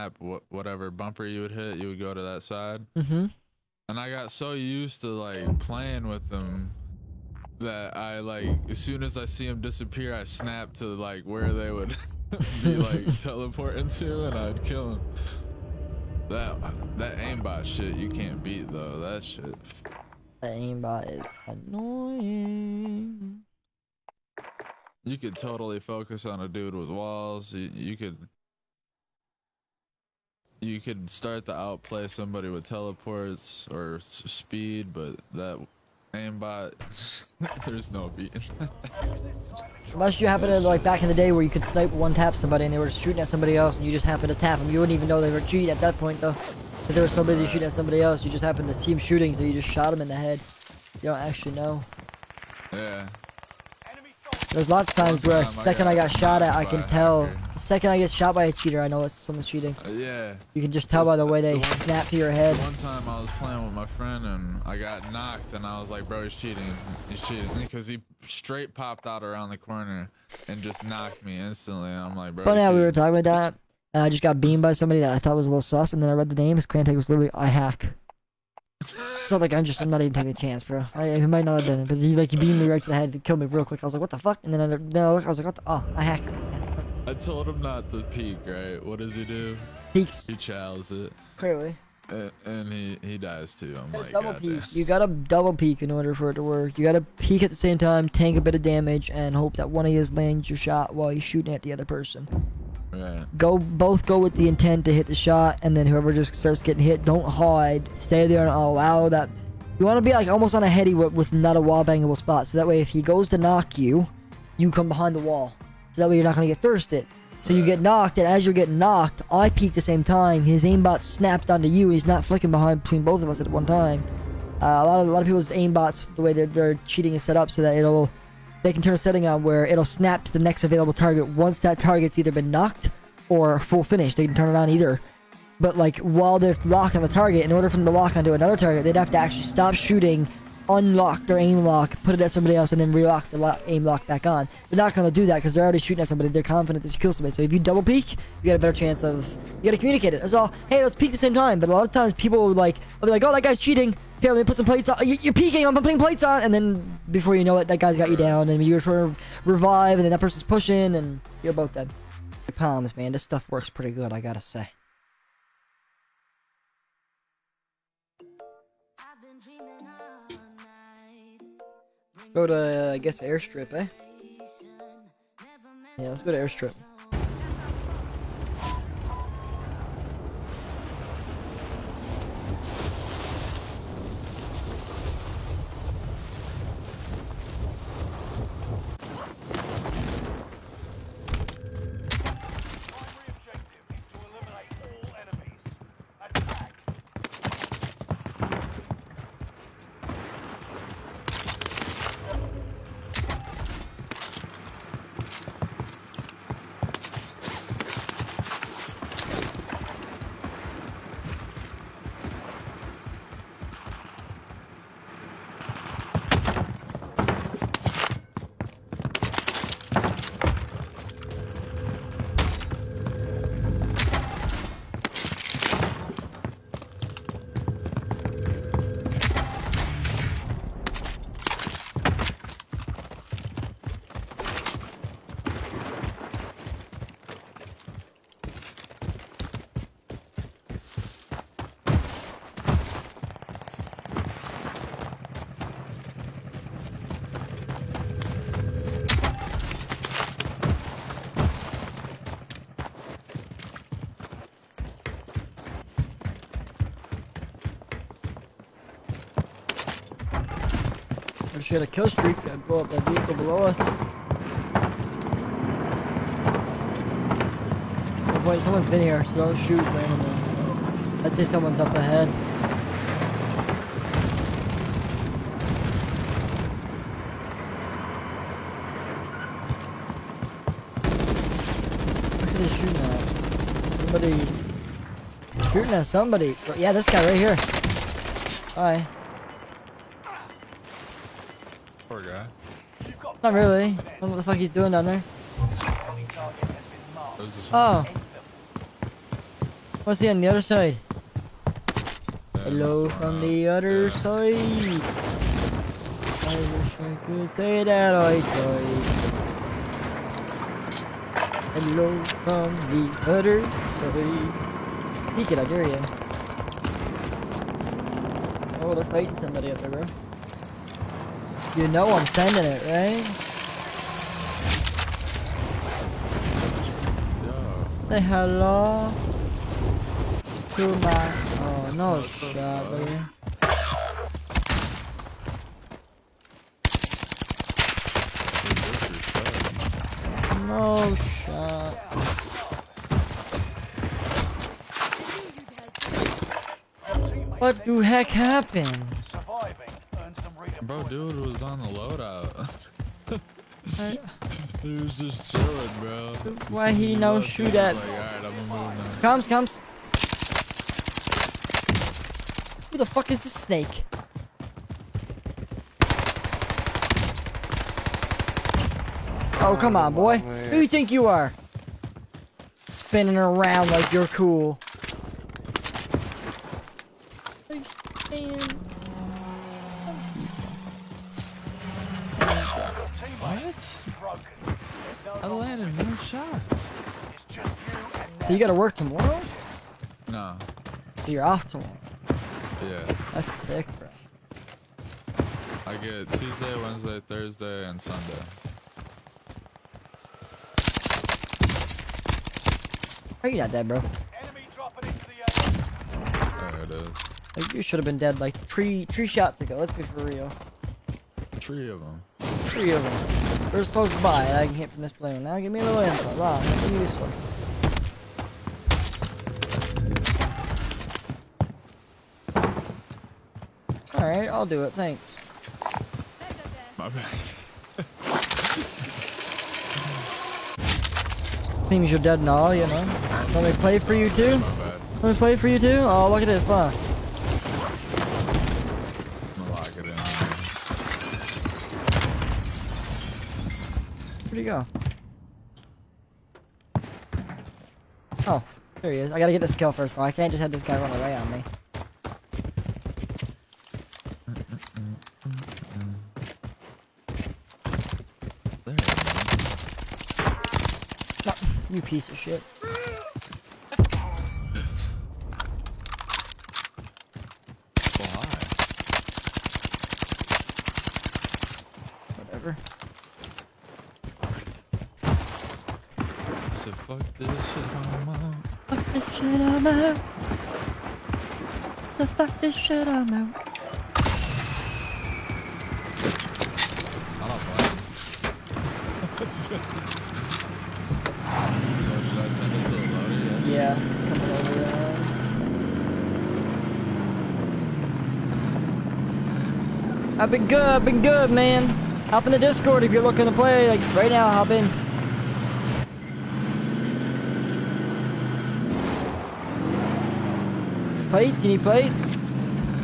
wh- whatever bumper you would hit, you would go to that side. Mm-hmm. And I got so used to like playing with them that I like as soon as I see them disappear, I snap to like where they would be like teleporting to, and I'd kill them. That that aimbot shit you can't beat though. That shit. That aimbot is annoying. You could totally focus on a dude with walls. You, you could you could start to outplay somebody with teleports or s- speed, but that aimbot, there's no beating. Unless you happen to like back in the day where you could snipe one tap somebody and they were shooting at somebody else and you just happen to tap them. You wouldn't even know they were cheating at that point though. Because they were so busy shooting at somebody else, you just happened to see them shooting, so you just shot them in the head. You don't actually know. yeah. There's lots of times where I second I got got shot at, I can tell. The second I get shot by a cheater, I know it's someone's cheating. Uh, yeah. You can just tell by the way they The one- snap to your head. One time I was playing with my friend and I got knocked and I was like, bro, he's cheating. He's cheating because he straight popped out around the corner and just knocked me instantly. And I'm like, bro. Funny how we were talking about that. And I just got beamed by somebody that I thought was a little sus, and then I read the name. His clan tag was literally I hack. So like I'm just I'm not even taking a chance, bro. I, he might not have been, but he like he beamed me right to the head, to kill me real quick. I was like, what the fuck? And then I, then I, look, I was like, what the? Oh, I hack. I told him not to peek, right? What does he do? Peeks He chows it. clearly. And, and he, he dies too. I'm like, double God peek. damn. You gotta double peek in order for it to work. You gotta peek at the same time, tank a bit of damage, and hope that one of you lands your shot while you're shooting at the other person. Right. Go both go with the intent to hit the shot, and then whoever just starts getting hit, don't hide. Stay there and allow that. You want to be like almost on a heady with, with not a wall bangable spot, so that way if he goes to knock you, you come behind the wall. So that way you're not gonna get thirsted. So you get knocked, and as you're getting knocked, I peek the same time. His aimbot snapped onto you. He's not flicking behind between both of us at one time. Uh, a lot of a lot of people's aimbots, the way that they're cheating is set up so that it'll they can turn a setting on where it'll snap to the next available target once that target's either been knocked or full finish. They can turn it on either. But like while they're locked on the target, in order for them to lock onto another target, they'd have to actually stop shooting, unlock their aim lock, put it at somebody else, and then relock the aim lock back on. They're not gonna do that because they're already shooting at somebody. They're confident that you kill somebody. So if you double peek, you get a better chance of. You gotta communicate it. That's all. Hey, let's peek at the same time. But a lot of times people like, will be like, oh, that guy's cheating. Here, let me put some plates on. You- You're peeking. I'm putting plates on, and then before you know it, that guy's got you down, and you're trying to revive, and then that person's pushing, and you're both dead. Palms, man. This stuff works pretty good, I gotta say. Go to, uh, I guess, airstrip, eh? Yeah, let's go to airstrip. She a kill streak, I'd blow up that vehicle below us. Oh, wait, someone's been here, so don't shoot randomly. I'd say someone's up ahead. What are they shooting at? Somebody shooting at somebody. Yeah, this guy right here. Hi. Poor guy. You've got Not really. I don't know what the fuck he's doing down there. Oh. What's he on the other side? Hello from the other side. I wish I could say that I tried. Hello from the other side. I dare you. Oh, they're fighting somebody up there, bro. You know I'm sending it, right? Say hello to my. Oh, no shot, buddy. No shot. What the heck happened? surviving earns them redeployment. Bro, dude was on the loadout. I- he was just chilling, bro. Why As soon he no shoot at- Like, alright, I'm gonna move now. Comes, comes. Who the fuck is this snake? Oh, come on, boy. Oh, Who you think you are? Spinning around like you're cool. You gotta work tomorrow? No. So you're off tomorrow. Yeah. That's sick, bro. I get Tuesday, Wednesday, Thursday, and Sunday. Are you not dead, bro? enemy dropping into the. There it is. Like, you should have been dead like three three shots ago. Let's be for real. Three of them. Three of them. They're close by. I can hit from this plane. Now give me a little info. Wow, nothing useful. Alright, I'll do it. Thanks. My bad. Seems you're dead and all, you know. Let me play for you too? Let me play for you too? Oh, look at this. Look. I'm gonna lock it in. Where'd he go? Oh, there he is. I gotta get this kill first, bro. I can't just have this guy run away on me. Piece of shit. Why? Whatever. So fuck this shit, I'm out. Fuck this shit, I'm out. The fuck this shit, I'm out. I'm not playing. so should I send it to the loader? Yeah, coming over there. I've been good, I've been good, man. Hop in the Discord if you're looking to play. Like right now, hop in. Plates? You need plates?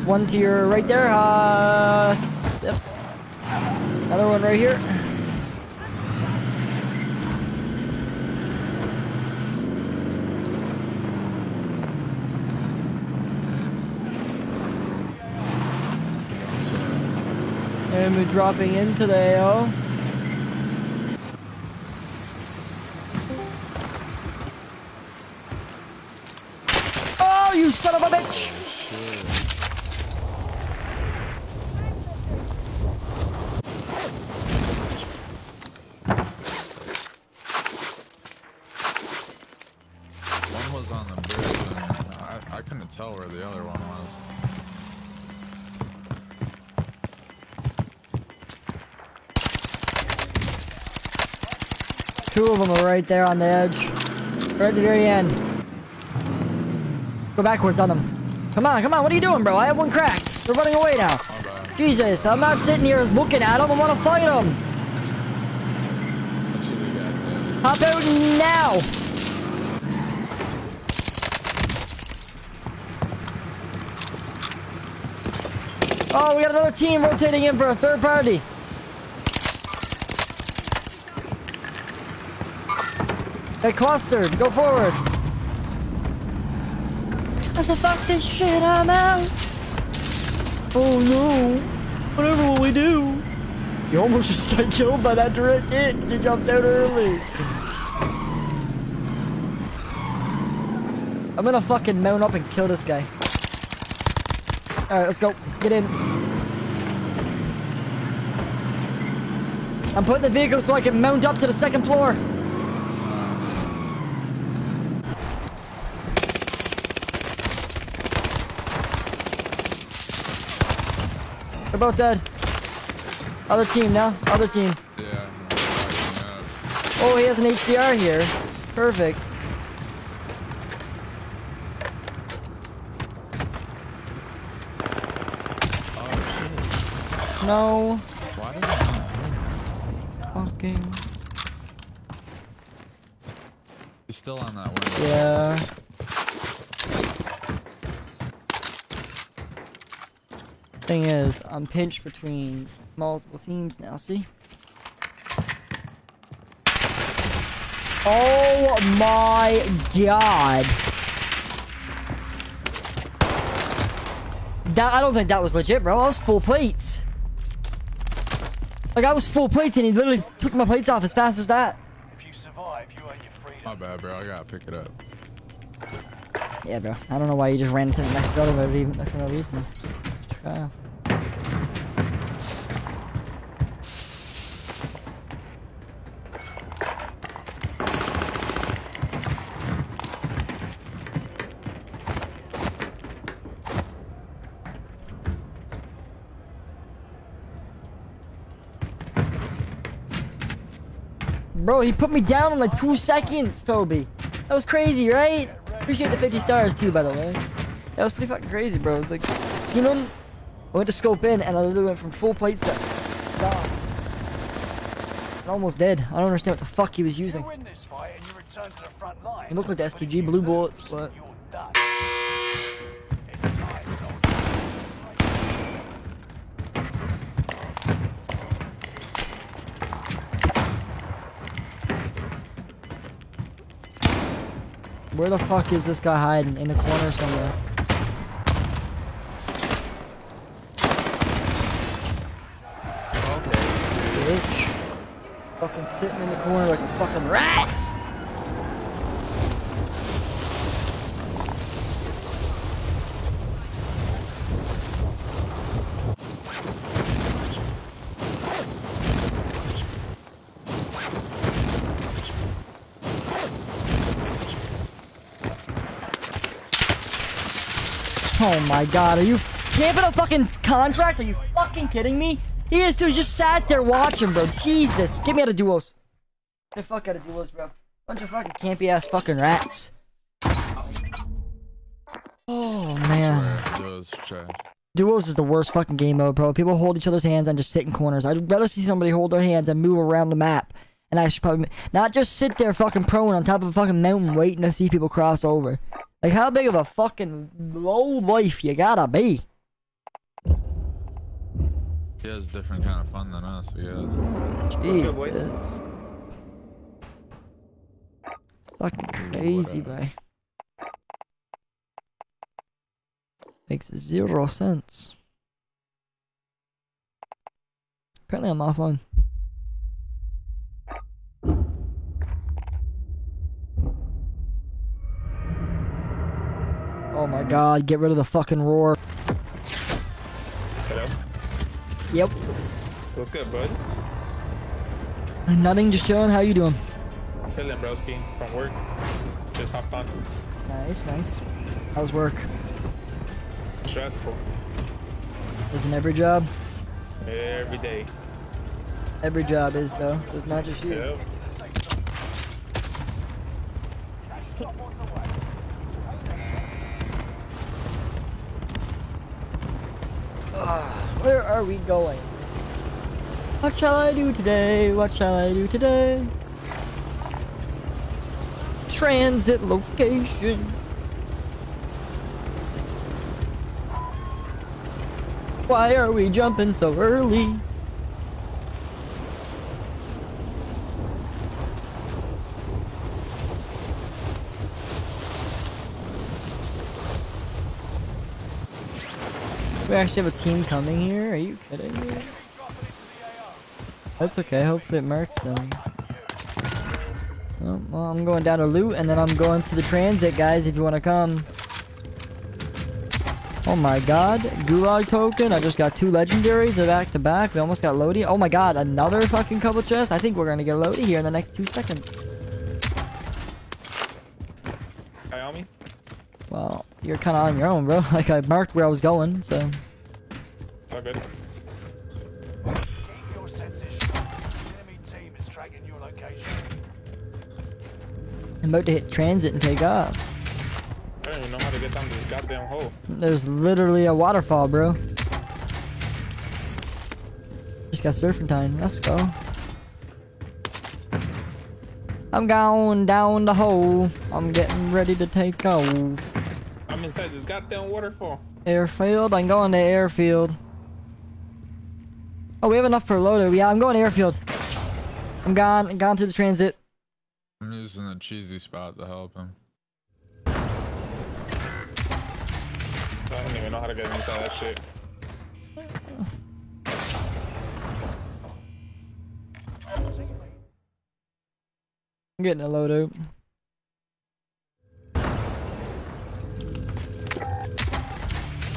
One to your right there. Uh, yep. Another one right here. So, And we're dropping into the AO. Oh, right there on the edge. Right at the very end. Go backwards on them. Come on, come on, what are you doing, bro? I have one crack. They're running away now. Jesus, I'm not sitting here looking at them. I want to fight them. Hop out now. Oh, we got another team rotating in for a third party. They clustered. Go forward. I said, fuck this shit, I'm out. Oh no. Whatever will we do? You almost just got killed by that direct hit. You jumped out early. I'm gonna fucking mount up and kill this guy. Alright, let's go. Get in. I'm putting the vehicle so I can mount up to the second floor. Both dead. Other team now. Other team. Yeah. I'm backing up. Oh, he has an HDR here. Perfect. Oh shit. No. Why? Fucking. He's still on that one. Yeah. Thing is, I'm pinched between multiple teams now, see? Oh my god. That I don't think that was legit, bro. I was full plates. Like I was full plates and he literally took my plates off as fast as that. If you survive, you earn your freedom. My bad, bro. I gotta pick it up. Yeah, bro. I don't know why you just ran into the next building for even for no reason. Try. Bro, he put me down in like two seconds, Toby. That was crazy, right? Appreciate the 50 stars too, by the way. That was pretty fucking crazy, bro. It was like, seen him, I went to scope in, and I literally went from full plates to down. And almost dead. I don't understand what the fuck he was using. win this fight and you return to the front line. It looked like the STG blue bullets, but where the fuck is this guy hiding? In a corner somewhere. Bitch. Fucking sitting in the corner like a fucking rat. Oh my god, are you camping a fucking contract? Are you fucking kidding me? He is too, he just sat there watching, bro. Jesus. Get me out of duos. Get the fuck out of duos, bro. Bunch of fucking campy ass fucking rats. Oh man. Trash. Duos is the worst fucking game mode, bro. People hold each other's hands and just sit in corners. I'd rather see somebody hold their hands and move around the map. And I should probably not just sit there fucking prone on top of a fucking mountain waiting to see people cross over. Like how big of a fucking low life you gotta be? He has different kind of fun than us. He has. good, boys? Jesus. Fucking crazy, bro. Makes zero sense. Apparently I'm offline. Oh my god, get rid of the fucking roar. Hello. Yep. What's good, bud? Nothing, just chilling. How you doing? Chilling, broski. From work. Just hopped on. Nice, nice. How's work? Stressful. Isn't every job? Every day. Every job is though, so it's not just you. Yep. Where are we going? What shall I do today? What shall I do today? Transit location. Why are we jumping so early? We actually have a team coming here. Are you kidding me? That's okay. Hopefully it marks them. Oh, well, I'm going down to loot, and then I'm going to the transit, guys. If you want to come. Oh my god, Gulag token. I just got two legendaries They're back to back. We almost got Lodi. Oh my god, another fucking couple chests. I think we're gonna get Lodi here in the next two seconds. Me? Well, you're kind of on your own, bro. Like I marked where I was going, so. It's all good. Keep your senses sharp. Enemy team is tracking your location. I'm about to hit transit and take off. I don't even know how to get down this goddamn hole. There's literally a waterfall, bro. Just got surfing time. Let's go. I'm going down the hole. I'm getting ready to take off. I'm inside this goddamn waterfall. Airfield. I'm going to airfield. Oh, we have enough for loader. Yeah, I'm going to airfield. I'm gone. I'm Gone through the transit. I'm using the cheesy spot to help him. I don't even know how to get inside that shit. I'm getting a loadout.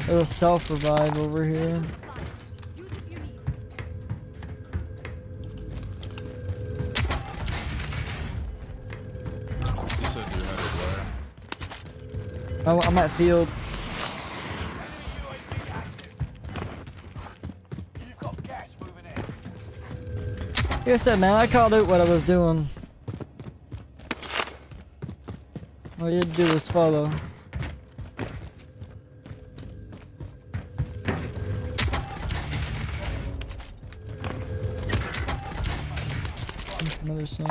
There's a self revive over here. Use if you need. You said you had it where? Oh, I'm at fields. You've got gas moving in. Like I said, man, I called out what I was doing. All you had to do was follow. Zone.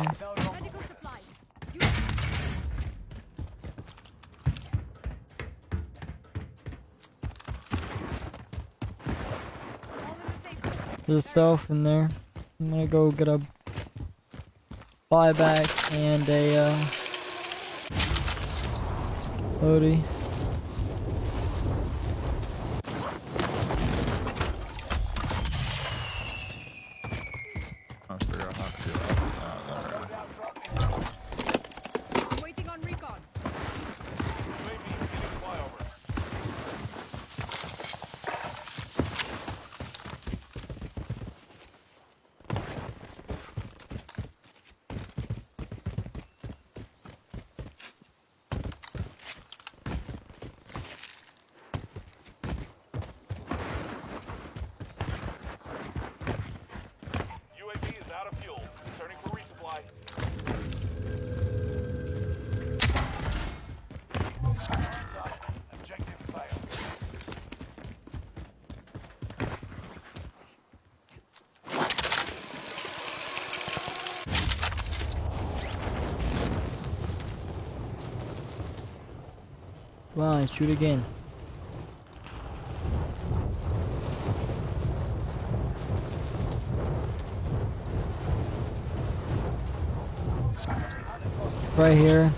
There's a self in there. I'm gonna go get a buyback and a uh. I figure out how to get out. Oh, alright. Waiting on recon. UAV beginning flyover. UAV is out of fuel. Turning for resupply. Objective failed. On, shoot again. Right here.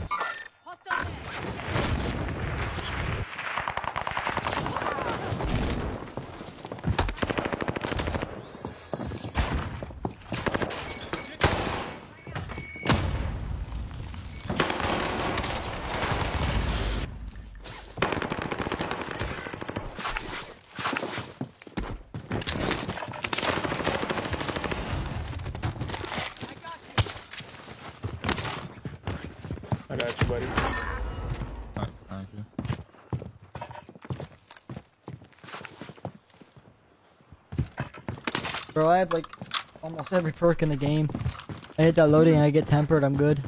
I have like almost every perk in the game. I hit that loading and I get tempered, I'm good.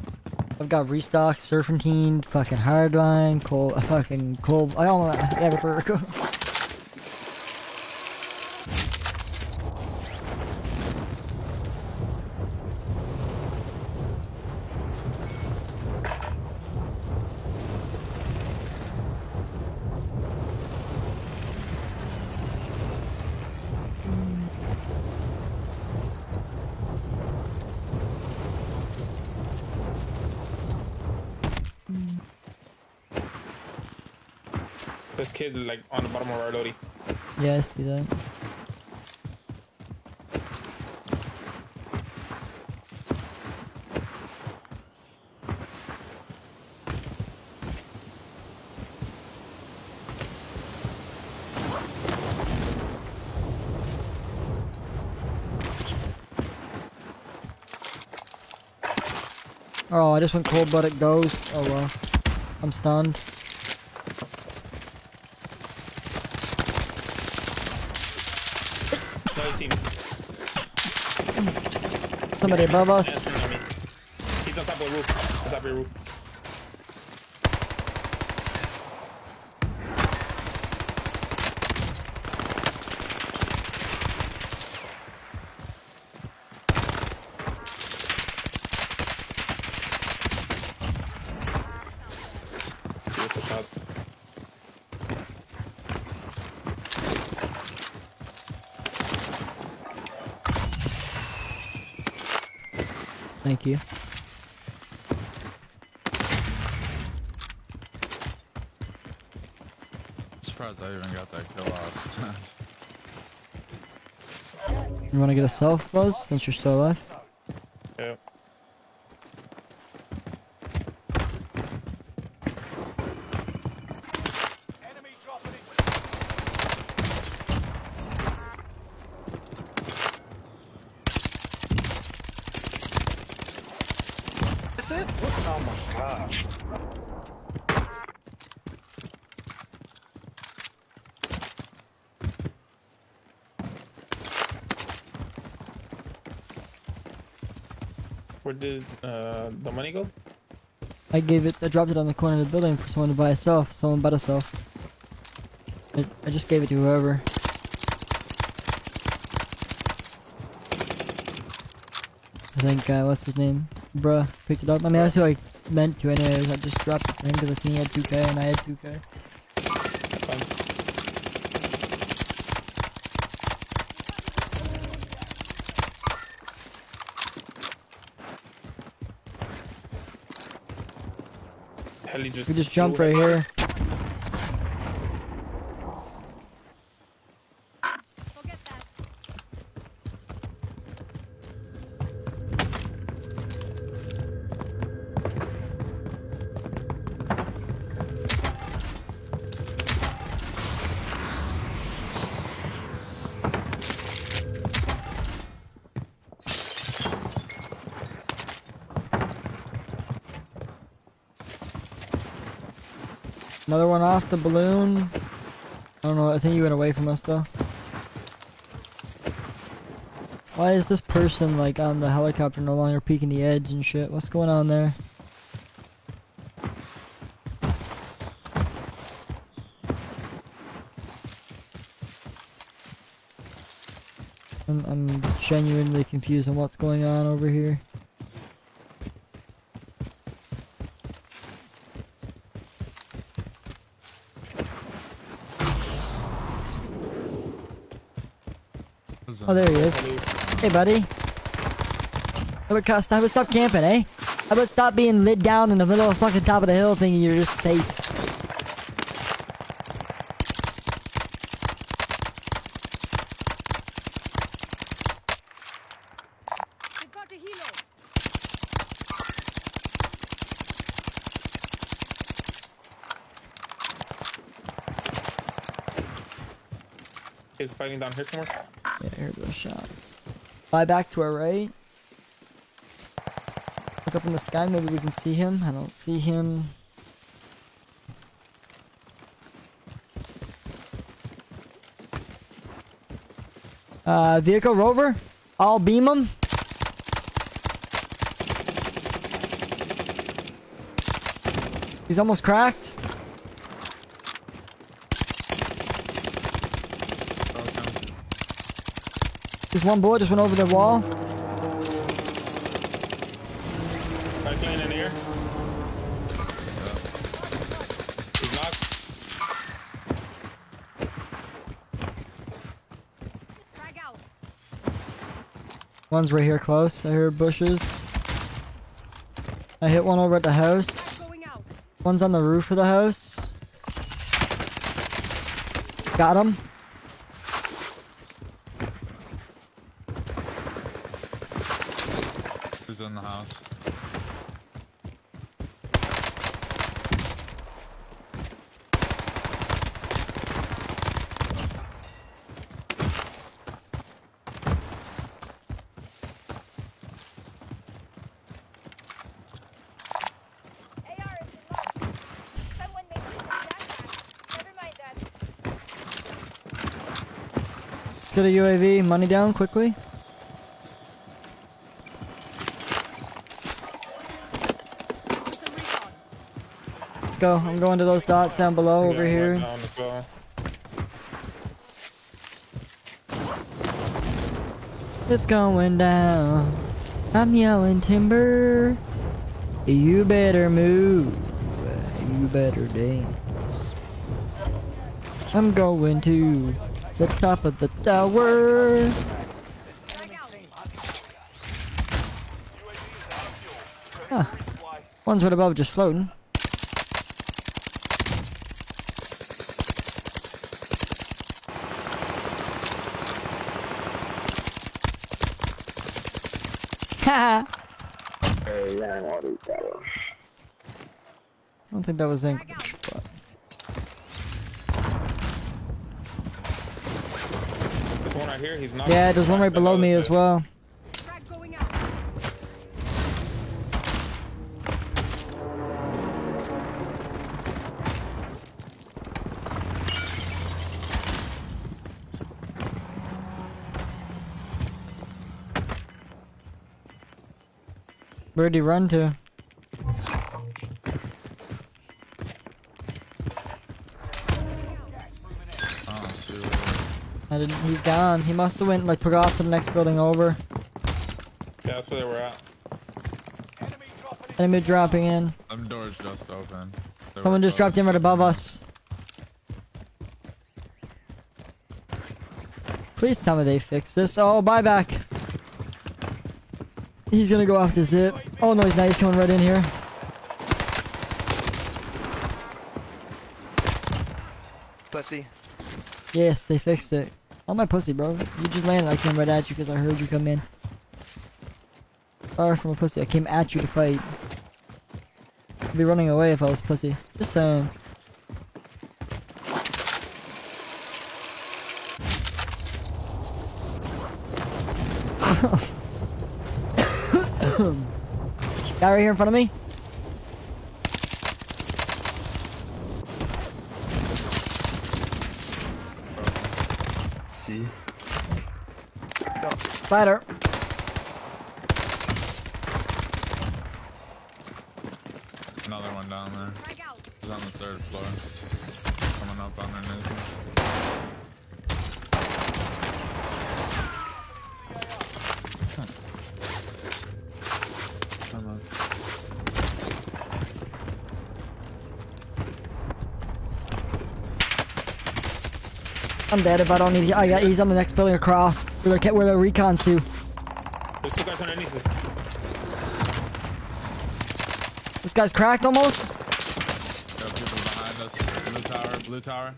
I've got restock, serpentine, fucking hardline, cold, fucking cold. I almost have every perk. kid like on the bottom of our Lodi. Yeah, I see that. Oh, I just went cold-blooded ghost. Oh well. I'm stunned. Another team. Somebody above us. He's on top of the roof. On top of the roof. Beautiful shots. Thank you. Surprised I even got that kill last time. You want to get a self, Buzz, since you're still alive? Yeah. Enemy dropping into That's it? Oh my gosh. Did uh, the money go? I gave it. I dropped it on the corner of the building for someone to buy a self. Someone bought a self. I, I just gave it to whoever. I think uh, what's his name? Bruh picked it up. I mean that's who I meant to anyways. I just dropped it to him because I seen he had 2k and I had 2k. Heli just We just jumped right here. Off the balloon. I don't know. I think he went away from us though. Why is this person like on the helicopter no longer peeking the edge and shit? What's going on there? I'm, I'm genuinely confused on what's going on over here. Who's Oh, there he is. Heli. Hey, buddy. How about, how about stop camping, eh? How about stop being lit down in the middle of fucking top of the hill thinking you're just safe? They've got a helo. He's fighting down here somewhere. Yeah, I heard those shots. Fly back to our right. Look up in the sky, maybe we can see him. I don't see him. Uh, vehicle rover? I'll beam him. He's almost cracked. Just one bullet just went over the wall. Cycling in the air. He's knocked. One's right here close. I hear bushes. I hit one over at the house. One's on the roof of the house. Got him. He's in the house. Get a UAV. Money down quickly. Some recon. Let's go. I'm going to those dots down below over here. right down as well. It's going down. I'm yelling timber. You better move. You better dance. I'm going to the top of the tower. Huh. One's right above just floating. I want to tower. I don't think that was ink. Frag but- There's one right here. He's not. Yeah, there's one right below me as well. Where'd he run to? Oh. I didn't. He's gone. He must have went like took off to the next building over. Yeah, that's where they were at. Enemy dropping in. Enemy dropping in. Them doors just open. They Someone just dropped in right above us. Please tell me they fixed this. Oh, buyback. He's gonna go off the zip. Oh no, he's not. He's coming right in here. Pussy. Yes, they fixed it. On my pussy, bro. You just landed. I came right at you because I heard you come in. Far from a pussy. I came at you to fight. I'd be running away if I was pussy. Just saying. Guy right here in front of me. See? Ladder. Another one down there. Frag out. He's on the third floor. Coming up underneath me. Come on. I'm dead if I don't need. I got. He's on the next building across. Where the where the recons to. There's two guys underneath us. This guy's cracked almost. Got people behind us. Blue tower, blue tower.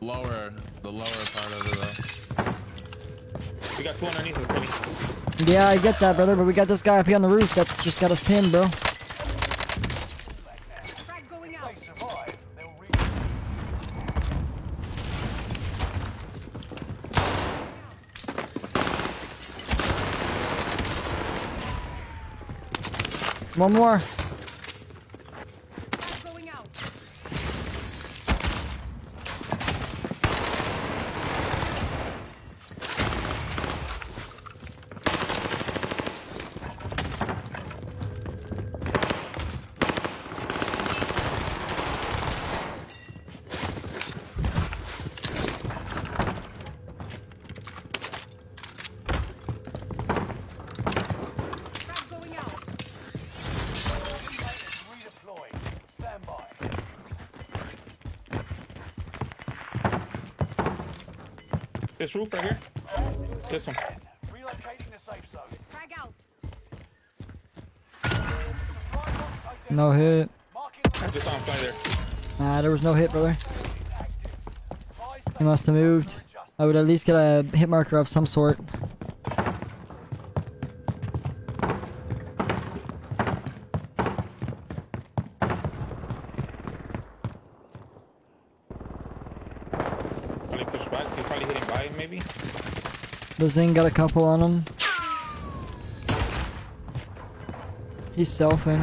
Lower, the lower part of it though. We got two underneath us, Kenny. Yeah, I get that, brother. But we got this guy up here on the roof that's just got us pinned, bro. Frag going out. They survive. They'll re- One more. This roof right here. This one. Relocating the safe zone. Frag out. Supply box identified. No hit. Marking Just on fire there. Nah, there was no hit, brother. He must have moved. I would at least get a hit marker of some sort. The Zing got a couple on him. He's selfing.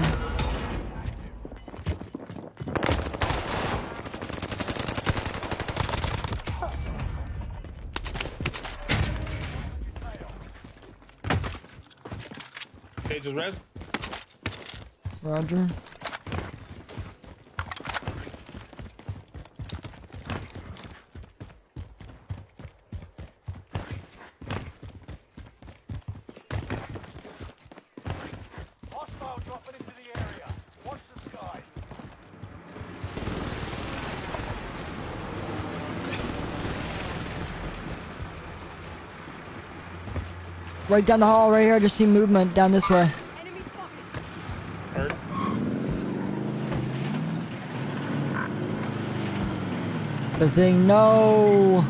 Okay, just res. Roger. Hostile dropping into the area. Watch the skies. Right down the hall, right here. I just see movement down this way. Hurt. No.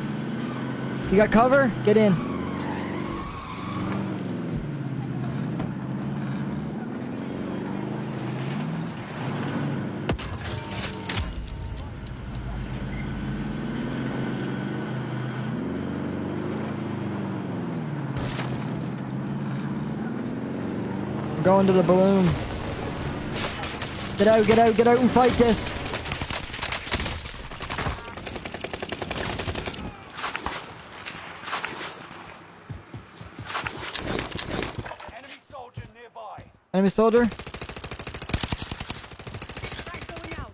You got cover? Get in. I'm going to the balloon. Get out, get out, get out and fight this. Enemy soldier nearby. Enemy soldier. Frag going out.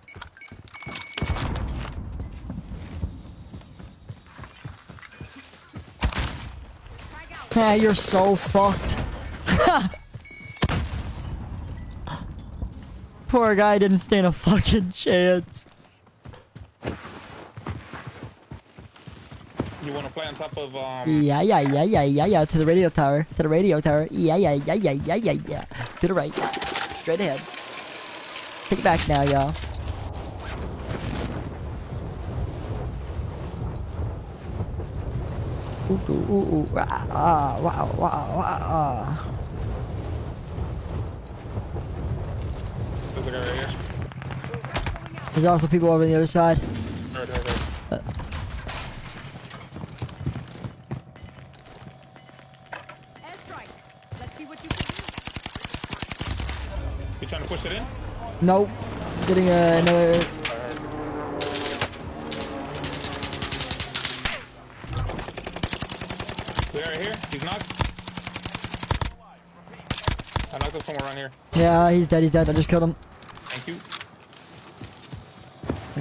Frag out. Yeah, you're so fucked. Poor guy didn't stand a fucking chance. You to fly on top of um? Yeah, yeah, yeah, yeah, yeah, yeah. To the radio tower. To the radio tower. Yeah, yeah, yeah, yeah, yeah, yeah, yeah. To the right. Straight ahead. Take it back now, y'all. Ooh, ooh, ooh, ooh. Ah, ah, wow, wow, wow. There's a guy right here. There's also people over on the other side. See what you. You trying to push it in? Nope. Getting uh, another. Somewhere around here. Yeah, he's dead. He's dead. I just killed him. Thank you.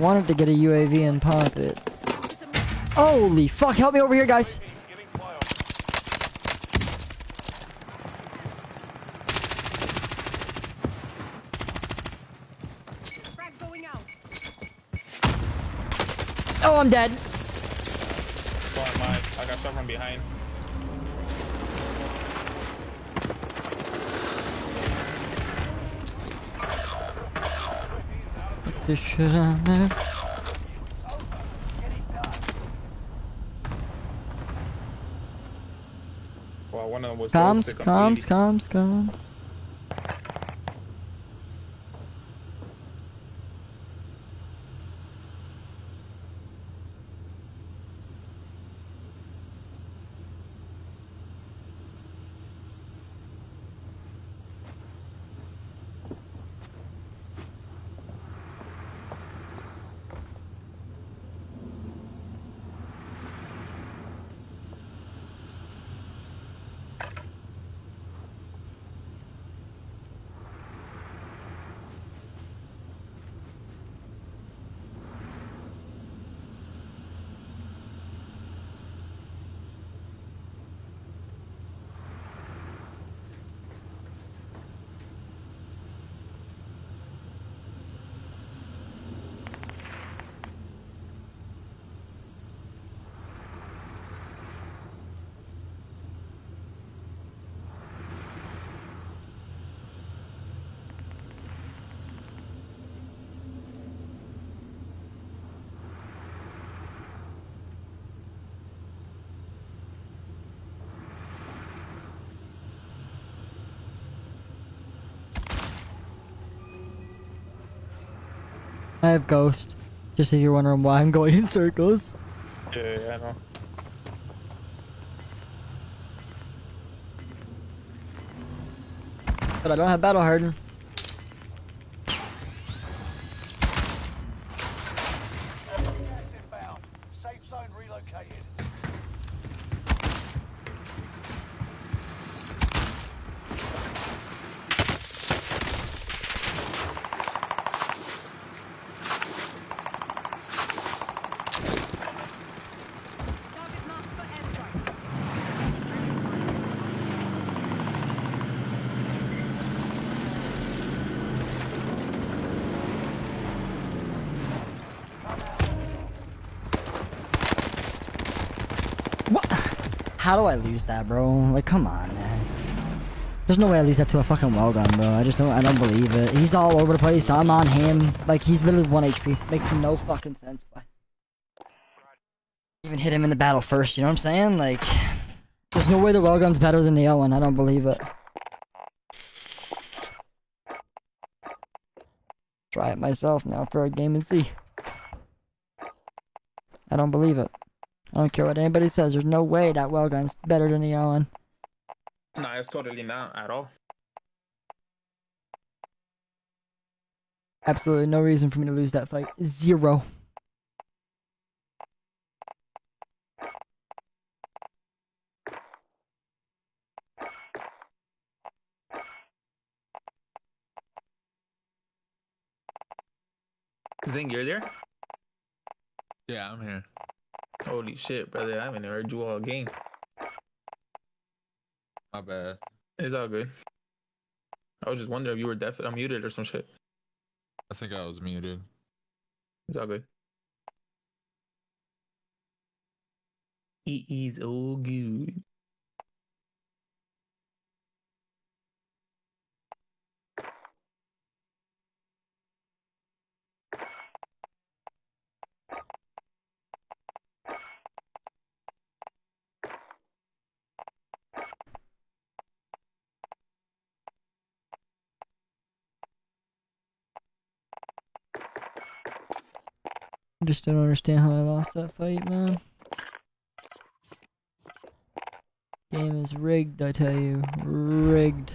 Wanted to get a UAV and pop it. Holy fuck! Help me over here, guys. Giving fire. Frag going out. Oh, I'm dead. My. I got shot from behind. This shit on there. Well, one of them was Comms, comms, comms, comms. have Ghost. Just so you're wondering why I'm going in circles. Yeah, yeah I know. But I don't have Battle Harden. How do I lose that, bro? Like, come on, man. There's no way I lose that to a fucking Welgun, bro. I just don't. I don't believe it. He's all over the place. I'm on him. Like he's literally one HP. Makes no fucking sense. But even hit him in the battle first. You know what I'm saying? Like, there's no way the Welgun's better than the Owen. I don't believe it. Try it myself now for a game and see. I don't believe it. I don't care what anybody says. There's no way that Welgun's better than the Owen. Nah, it's totally not at all. Absolutely no reason for me to lose that fight. Zero. Zing, you're there? Yeah, I'm here. Holy shit, brother. I haven't heard you all game. My bad. It's all good. I was just wondering if you were deaf uh, muted or some shit. I think I was muted. It's all good. It is all good. I just don't understand how I lost that fight, man. Game is rigged, I tell you. Rigged.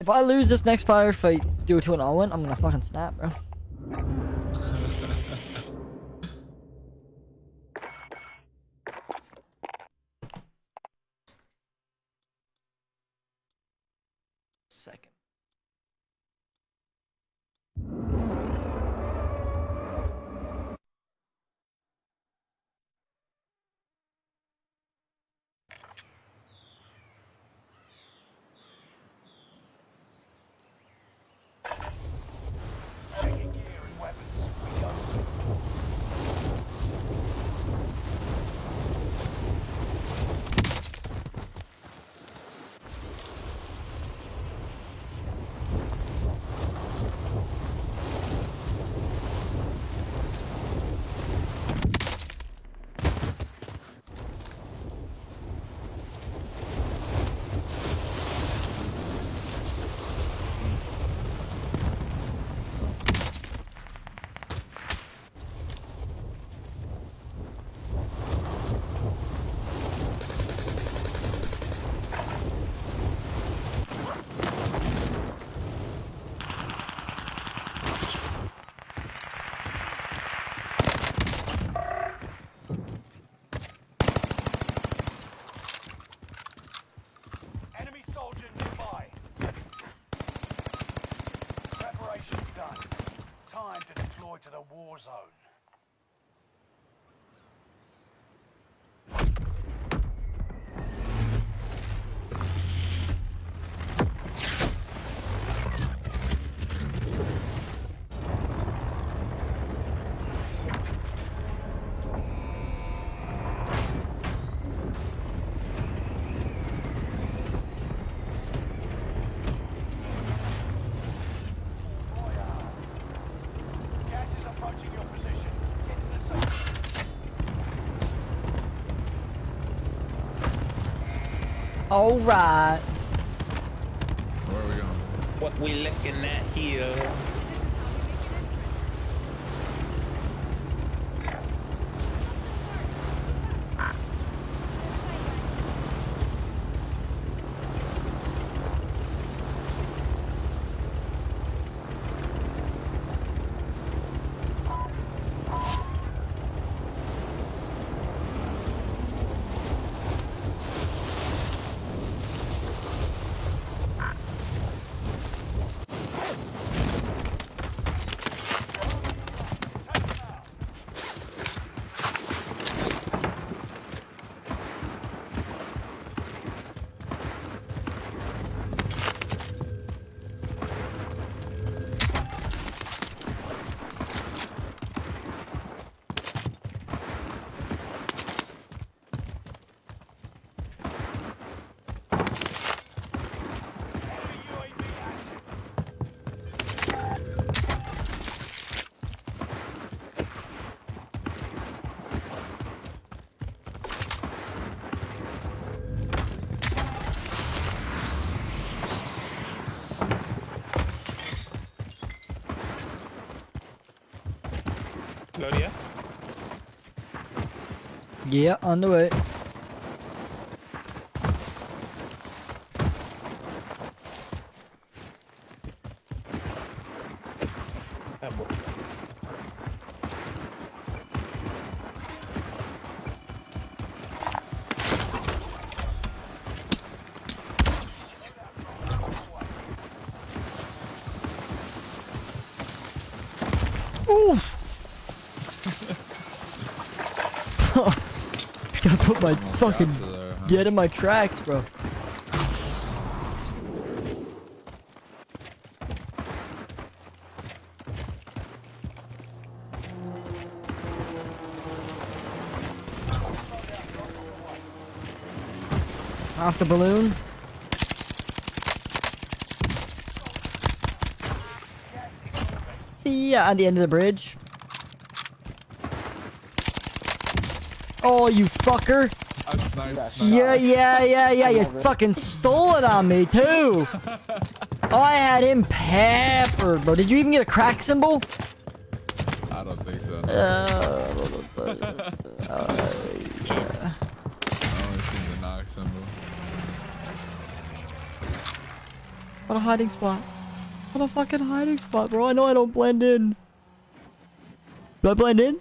If I lose this next firefight due to an Owen, I'm gonna fucking snap, bro. Alright. Where are we going? What we looking at here? Yeah, on the way. Fucking got to there, huh? dead in my tracks, bro. Off the balloon. See ya on the end of the bridge. Oh, you fucker. I sniped. sniped. Yeah, yeah, yeah, yeah. You fucking stole it on me, too. Oh, I had him peppered, bro. Did you even get a crack symbol? I don't think so. Uh, I only seen the knock symbol. what a hiding spot. What a fucking hiding spot, bro. I know I don't blend in. Do I blend in?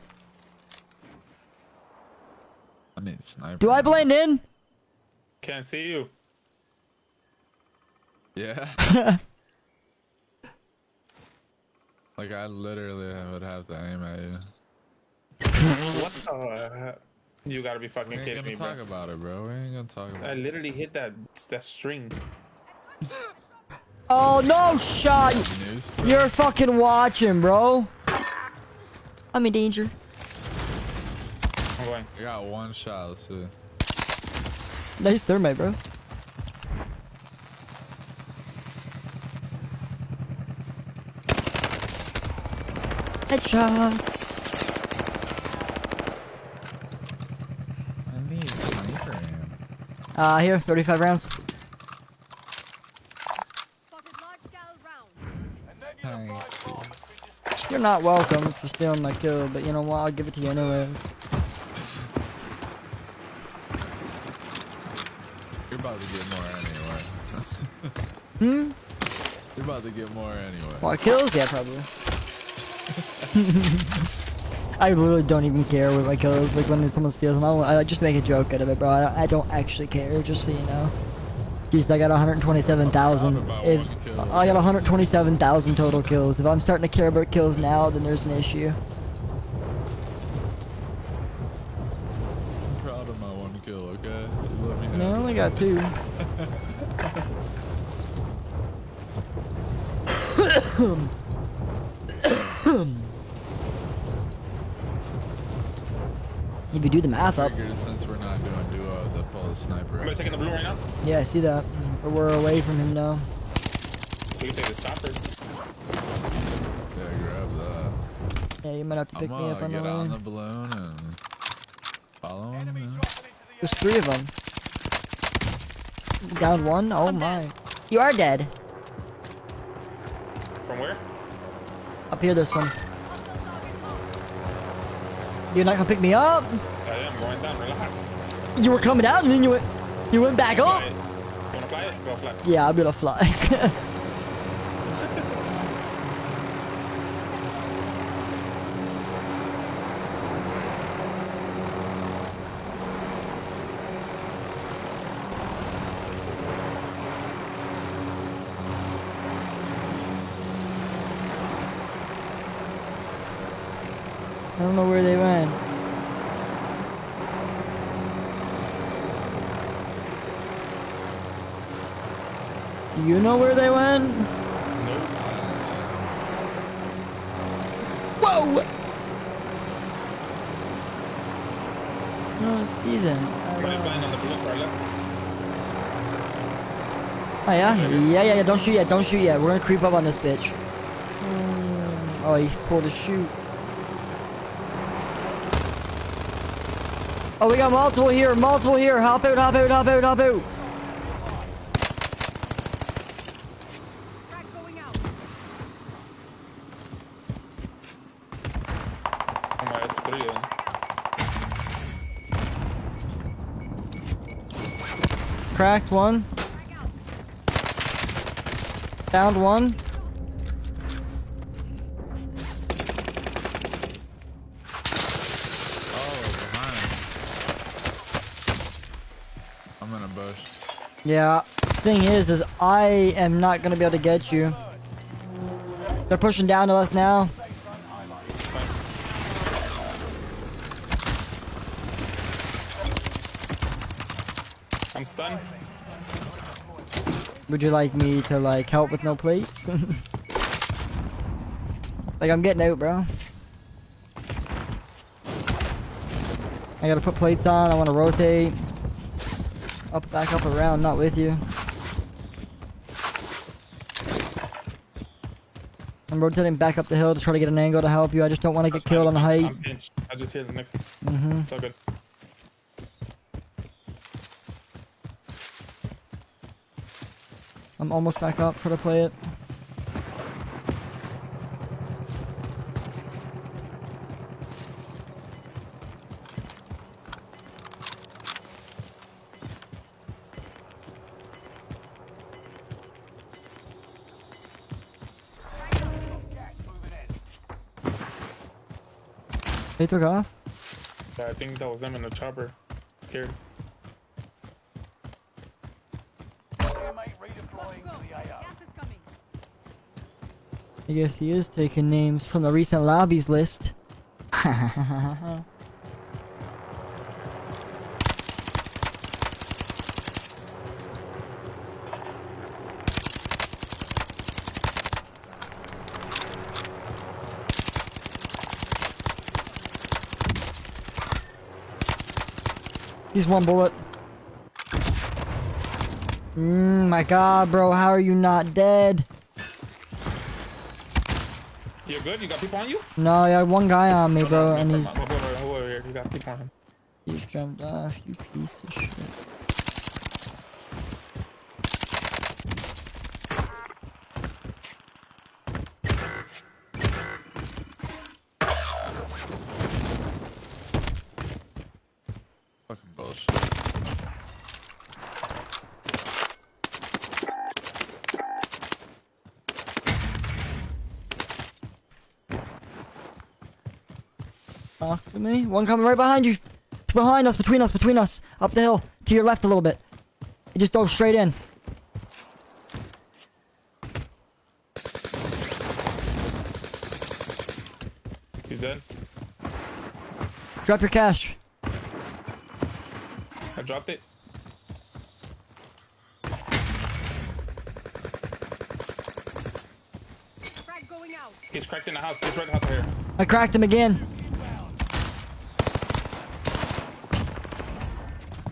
I need sniper. Do I blend in? Can't see you. Yeah. like I literally would have to aim at you. What the? You gotta be fucking We fucking ain't kidding gonna me, talk bro. about it, bro. We ain't gonna talk about I it. literally hit that that string. Oh, no shot. News. You're fucking watching, bro. I'm in danger. I'm going. I got one shot. Let's see. Nice thermite, bro. Headshots. I need sniper ammo. Uh, here, 35 rounds. Spotted large gal round. A negative Thank five bomb you. has been discovered. You're not welcome for stealing my kill, but you know what? I'll give it to you anyways. About to get more anyway. Hmm? You're about to get more anyway. More kills? Yeah, probably. I really don't even care with my kills. Like when someone steals them, I, I just make a joke out of it, bro. I, I don't actually care, just so you know. Jeez, I got 127,000. If about one kill. I got 127,000 total kills. If I'm starting to care about kills now, then there's an issue. I'm proud of my one kill, okay? Just let me No, I have only it. Got two. if you do the math up, Figured since we're not doing duos, I'd pull the sniper. I'm gonna out. take in the blue right now. yeah, I see that. But we're away from him now. We can take the stopper. Yeah, grab that. Yeah, you might have to I'm pick me up on the get on the balloon and follow him. Enemy into the There's three of them. Down one? Oh my. You are dead. From where? Up here, there's one. You're not gonna pick me up? I am going down. Relax. You were coming out and then you went, you went back Fly up? it. You wanna fly it? Go fly. Yeah, I'm gonna fly. don't know where they went. Do you know where they went? Nope. Whoa! I don't see them. I Somebody's don't- flying on the blue to our left. Oh yeah? Yeah, yeah, yeah, don't chute yet, don't shoot yet. We're gonna creep up on this bitch. Mm, Oh, he pulled a shoot. Oh, we got multiple here, multiple here. Hop out, hop out, hop out, hop out. Cracked one. Found one. Oh, behind. I'm in a bush. Yeah. Thing is, is I am not gonna be able to get you. They're pushing down to us now. I'm stunned. Would you like me to like help with no plates? like I'm getting out, bro. I gotta put plates on. I want to rotate up, back up, around. Not with you. I'm rotating back up the hill to try to get an angle to help you. I just don't want to get killed on the height. I'm pinched. I just hear the next one. Mm-hmm. It's all good. I'm almost back up. Try to play it. They took off. Yeah, I think that was them in the chopper. Here. Teammate redeploying to the AO. Gas is coming. I guess he is taking names from the recent lobbies list. He's one bullet. Mm, my god, bro, how are you not dead? You're good? You got people on you? No, I had one guy on me, No, no, bro, no, and he's oh, over, over. You got people on him. he's jumped off. You piece of shit. Fucking bullshit. Talk to me. One coming right behind you. Behind us, between us, between us. Up the hill. To your left a little bit. He just dove straight in. He's dead. Drop your cash. I dropped it. Frag going out. He's cracked in the house. He's right in house right here. I cracked him again.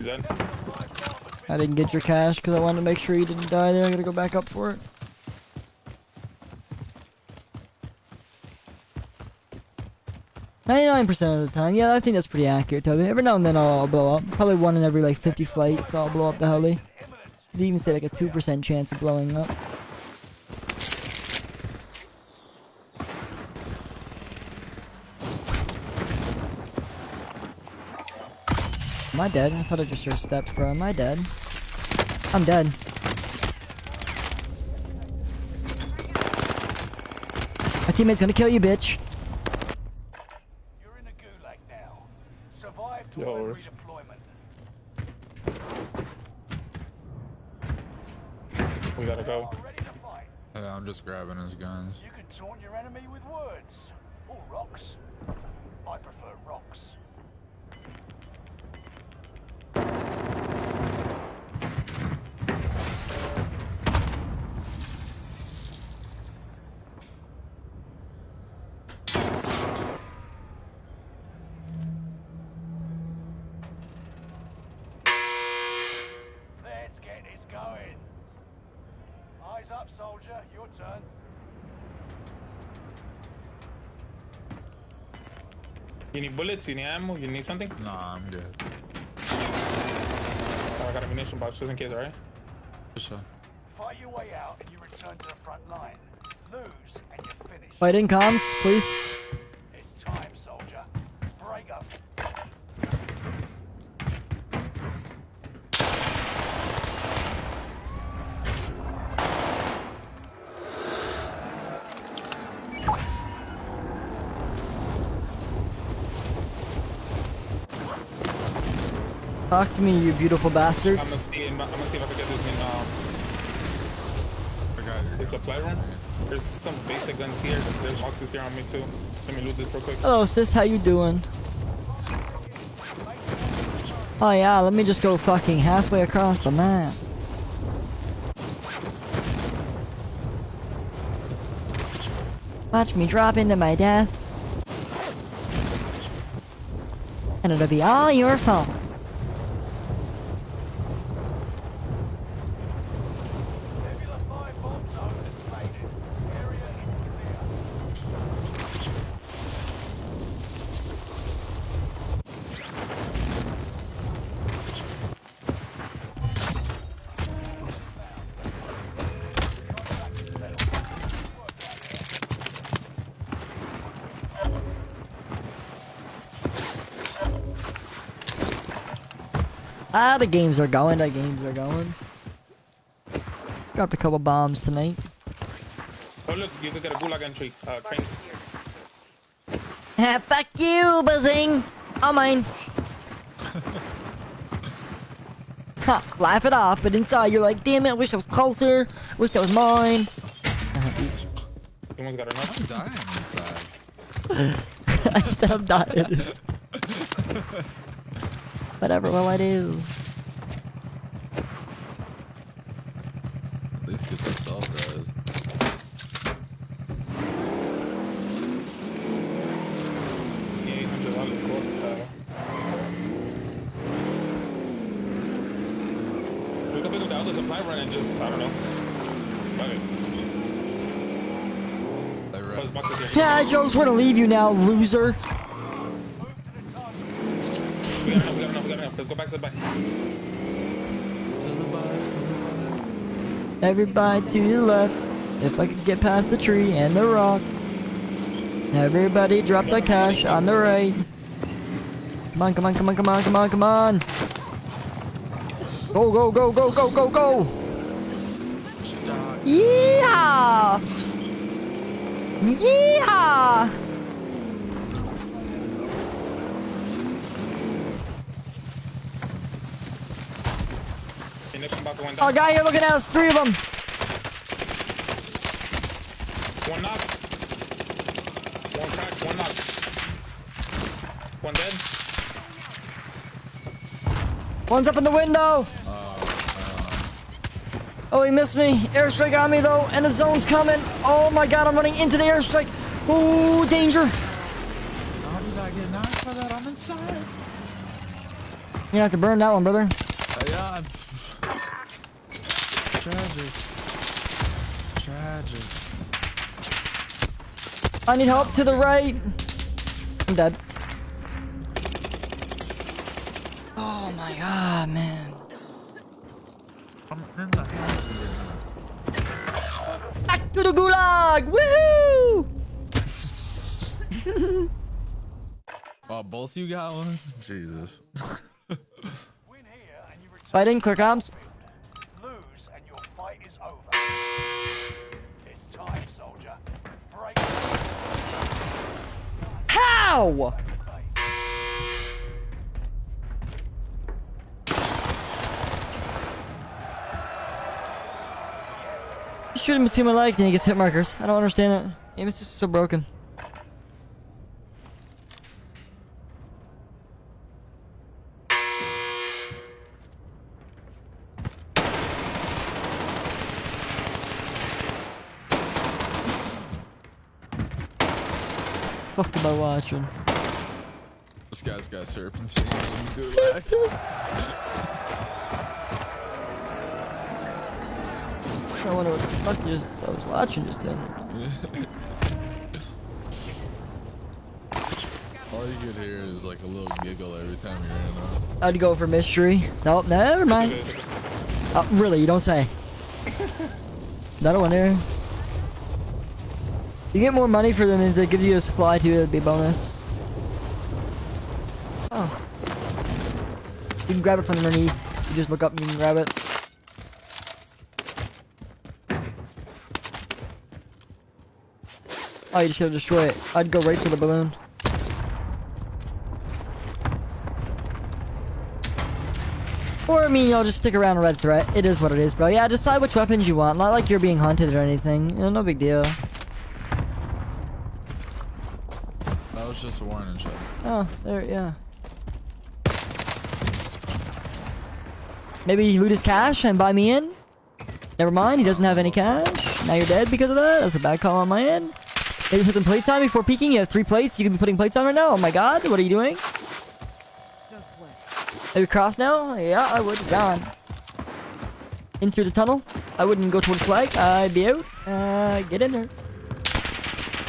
He's dead. I didn't get your cash because I wanted to make sure you didn't die there. I gotta go back up for it. Ninety-nine percent of the time, yeah, I think that's pretty accurate, Toby. Every now and then I'll, blow up. Probably one in every like 50 flights, I'll blow up the heli. They even say like a two percent chance of blowing up. Am I dead? I thought I just heard steps, bro. Am I dead? I'm dead. My teammate's gonna kill you, bitch. You're in a gulag now. Survive to Yo, redeployment. We gotta go. Are ready to fight. Yeah, I'm just grabbing his guns. You can taunt your enemy with words. Or rocks. I prefer rocks. Soldier. Turn. You need bullets? You need ammo? You need something? Nah, I'm good. Oh, I got a munition box just in case, alright? For sure. Fight your way out and you return to the front line. Lose and you're finished. Fighting comms, please. Talk to me, you beautiful I'm gonna bastards. see. I'm gonna see if I can get this in um, I got your this supply room. There's some basic guns here. There's boxes here on me too. Let me loot this real quick. Hello, sis. How you doing? Oh yeah, let me just go fucking halfway across the map. Watch me drop into my death. And it'll be all your fault. Ah, the games are going, the games are going. Dropped a couple bombs tonight. Oh look, you could get a gulag entry. Uh, crane. Ah, fuck you, buzzing! All mine. ha, laugh it off, but inside you're like, damn it, I wish I was closer. Wish that was mine. Ah, bitch. You almost got enough. I'm dying inside. I said I'm dying. Whatever will I do? At least get the self res. Yeah, 800 dollars. What? Uh, we could pick up the other supply run and just I don't know. Okay. I read. there's. Yeah, Joe's gonna leave you now, loser. We got enough. We got enough. We got enough. Let's go back to the back. To the bottom. Everybody to the left. If I could get past the tree and the rock. Everybody drop the cash on the right. Come on, come on, come on, come on, come on, come on. Go, go, go, go, go, go, go. Yeah! Yeah! The next box Oh, guy here looking at us, three of them. One knock. One crack. One knock. One dead. One's up in the window. Oh, he missed me. Airstrike on me though, and the zone's coming. Oh my god, I'm running into the airstrike. Oh, danger. How did I get knocked by that? I'm inside. You're gonna have to burn that one, brother. Uh, yeah. I'm... Tragic. Tragic. I need help to the right. I'm dead. Both you got one? Jesus. Win here and you. Fighting, clear comms. Lose and your fight is over. It's time, soldier. Break How? You shoot him between my legs and he gets hit markers. I don't understand it. Aim is just so broken. Fuck am I watching? This guy's got serpentine in the gulag. I wonder what the fuck just I was watching just then. All you could hear is like a little giggle every time you ran in. Uh, I'd go for mystery. Nope, never mind. Oh, really? You don't say. Another one there. You get more money for them if they give you a supply too. It'd be a bonus. Oh. You can grab it from underneath. You just look up and you can grab it. Oh, you just gotta destroy it. I'd go right for the balloon. Or, I mean, y'all just stick around a red threat. It is what it is, bro. Yeah, decide which weapons you want. Not like you're being hunted or anything. You know, no big deal. That was just Oh, there, yeah. Maybe loot his cash and buy me in? Never mind, he doesn't have any cash. Now you're dead because of that. That's a bad call on my end. Maybe put some plates on before peeking. You have three plates. You could be putting plates on right now. Oh my god, what are you doing? Maybe cross now? Yeah, I would. Gone. Into the tunnel. I wouldn't go towards flag. I'd be out. Uh, get in there.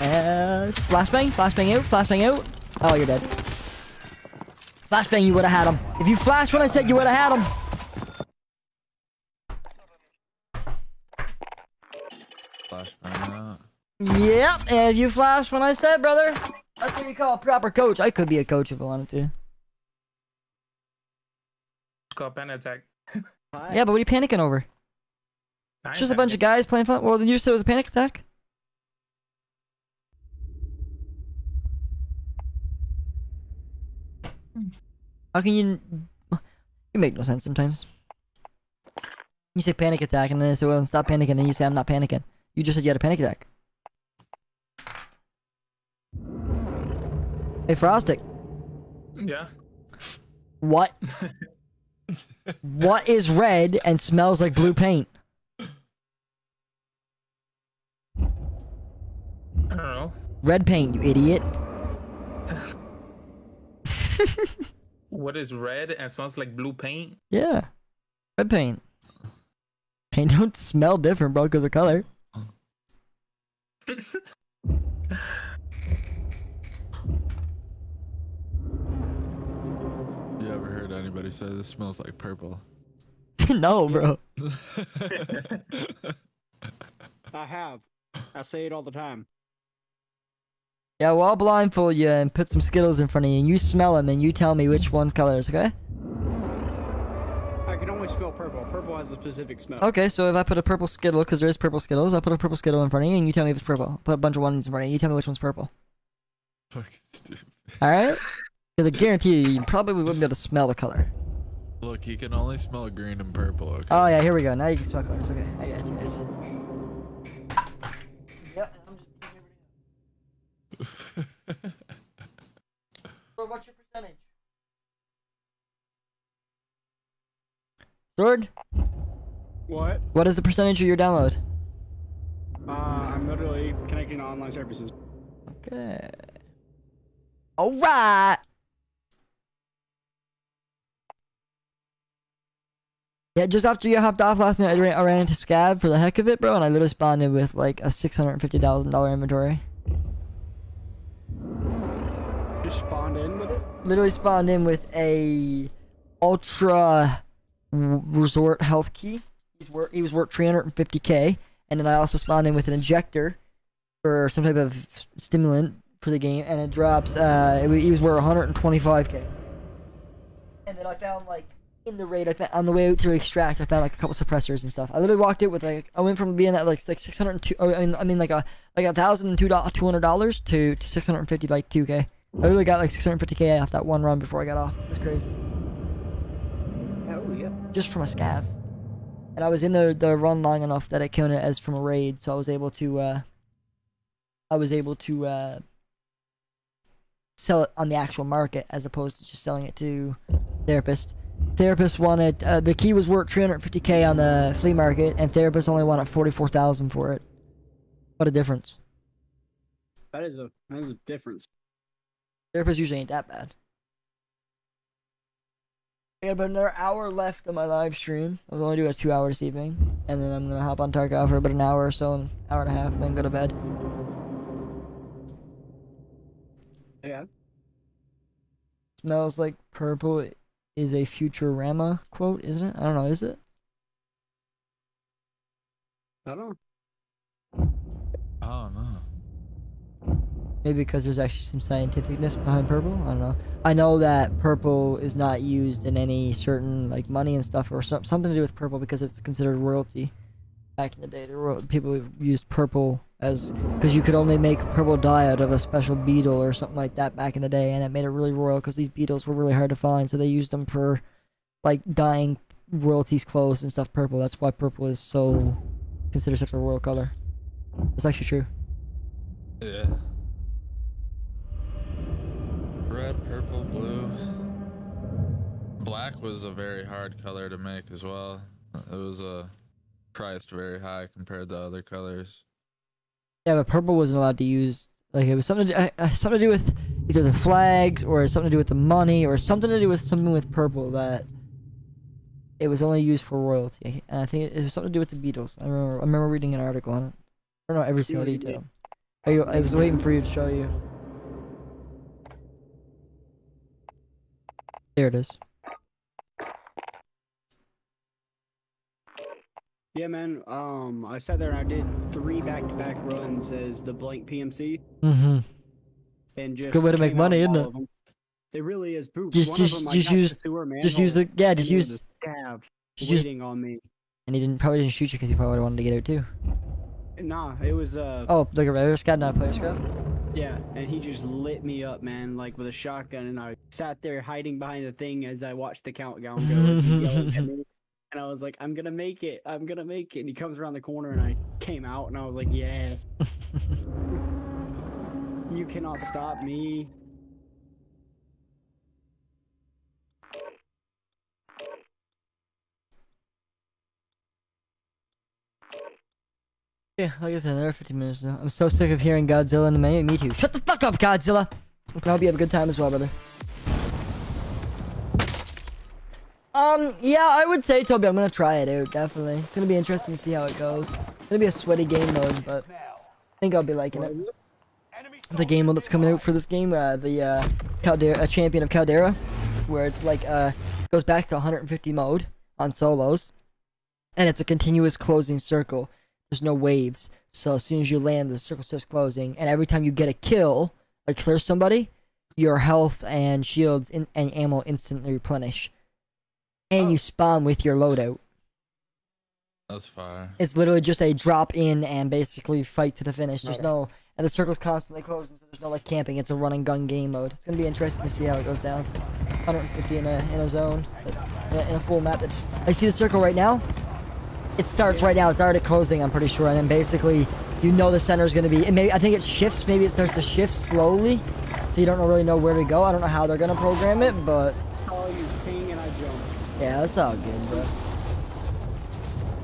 Uh, flashbang, flashbang out, flashbang out. Oh, you're dead. Flashbang, you would have had him. If you flashed when I said you would have had him. Flashbang out. Yep, and you flashed when I said, brother. That's what you call a proper coach. I could be a coach if I wanted to. It's called panic attack. Yeah, but what are you panicking over? It's just a bunch of guys playing fun. Well, then you said it was a panic attack. How can you? You make no sense sometimes. You say panic attack, and then I say, "Well, stop panicking." And then you say, "I'm not panicking." You just said you had a panic attack. Hey, Frostic, Yeah. what? what is red and smells like blue paint? I don't know. Red paint, you idiot. What is red and smells like blue paint? Yeah. Red paint. Paint don't smell different, bro, because of color. You ever heard anybody say this smells like purple? no, bro. I have. I say it all the time. Yeah, well, I'll blindfold you and put some Skittles in front of you, and you smell them, and you tell me which one's colors, okay? I can only smell purple. Purple has a specific smell. Okay, so if I put a purple Skittle, because there is purple Skittles, I'll put a purple Skittle in front of you, and you tell me if it's purple. I'll put a bunch of ones in front of you, you tell me which one's purple. Fucking stupid. Alright? Because I guarantee you, you probably wouldn't be able to smell the color. Look, he can only smell green and purple. Okay. Oh, yeah, here we go. Now you can smell colors. Okay, I got you guys. Yep, I'm just... So what's your percentage? Sword, What? what is the percentage of your download? Uh, I'm literally connecting to online services. Okay. Alright! Yeah, just after you hopped off last night, I ran, I ran into Scab for the heck of it, bro, and I literally spawned in with like a $650,000 inventory. Just spawned in with it. literally spawned in with a ultra resort health key. He's wor- he was worth 350k, and then I also spawned in with an injector for some type of stimulant for the game, and it drops. Uh, it, he was worth 125k. And then I found like in the raid, I found on the way out through extract, I found like a couple suppressors and stuff. I literally walked it with like I went from being at like like 602. Oh, I mean, I mean like a like a thousand and two two hundred dollars to to 650 like 2k. I really got like 650k off that one run before I got off. It was crazy. Oh yeah. Just from a scav. And I was in the, the run long enough that it counted as from a raid, so I was able to uh I was able to uh sell it on the actual market as opposed to just selling it to therapist. Therapist wanted uh, the key was worth 350k on the flea market and therapist only wanted 44,000 for it. What a difference. That is a that is a difference. Therapist usually ain't that bad. I got about another hour left of my live stream. I was only doing a two hour this evening. And then I'm gonna hop on Tarkov for about an hour or so, an hour and a half, and then go to bed. Yeah. Smells like purple is a Futurama quote, isn't it? I don't know, is it? I don't know. I don't know. Maybe because there's actually some scientificness behind purple. I don't know. I know that purple is not used in any certain like money and stuff, or some, something to do with purple because it's considered royalty. Back in the day, the ro- people used purple as because you could only make purple dye out of a special beetle or something like that back in the day, and it made it really royal because these beetles were really hard to find. So they used them for like dyeing royalties clothes and stuff purple. That's why purple is so considered such a royal color. That's actually true. Yeah. Red, purple, blue. Black was a very hard color to make as well. It was uh, priced very high compared to other colors. Yeah, but purple wasn't allowed to use. Like it was something to do, uh, uh, something to do with either the flags or something to do with the money or something to do with something with purple that it was only used for royalty. And I think it, it was something to do with the Beatles. I remember I remember reading an article on it. I don't know every single detail. I, I was waiting for you to show you. There it is. Yeah, man. Um, I sat there and I did three back-to-back runs as the blank PMC, Mm-hmm. and just good way to make money, isn't it? It really is. Boop. Just- One just- of them, just the use- sewer Just use the yeah. Just use a scav just use. waiting on me. And he didn't probably didn't shoot you because he probably wanted to get it too. Nah, it was uh, Oh, like a regular scout, not a player scout. yeah, and he just lit me up, man, like with a shotgun, and I sat there hiding behind the thing as I watched the countdown go. As he's yelling at me. And I was like, I'm gonna make it. I'm gonna make it. And he comes around the corner, and I came out, and I was like, yes. you cannot stop me. Yeah, like I said, another 15 minutes now. I'm so sick of hearing Godzilla in the menu. Me too. Shut the fuck up, Godzilla! I hope you have a good time as well, brother. Um, yeah, I would say, Toby, I'm gonna try it out, definitely. It's gonna be interesting to see how it goes. It's gonna be a sweaty game mode, but I think I'll be liking it. The game mode that's coming out for this game, uh, the, uh, Caldera, Champion of Caldera, where it's like, uh, goes back to 150 mode on solos, and it's a continuous closing circle. There's no waves, so as soon as you land, the circle starts closing, and every time you get a kill, like clear somebody, your health and shields and ammo instantly replenish, and you oh. spawn with your loadout. That's fire. It's literally just a drop in and basically fight to the finish. There's no, and the circle's constantly closing, so there's no like camping. It's a run and gun game mode. It's gonna be interesting to see how it goes down. 150 in a in a zone, in a, in a full map. That just I see the circle right now. It starts right now. It's already closing. I'm pretty sure, and then basically you know the center is gonna be. It may I think it shifts. Maybe it starts to shift slowly, so you don't really know where to go. I don't know how they're gonna program it, but Oh, you ping, and I jump. Yeah, that's all good, bro.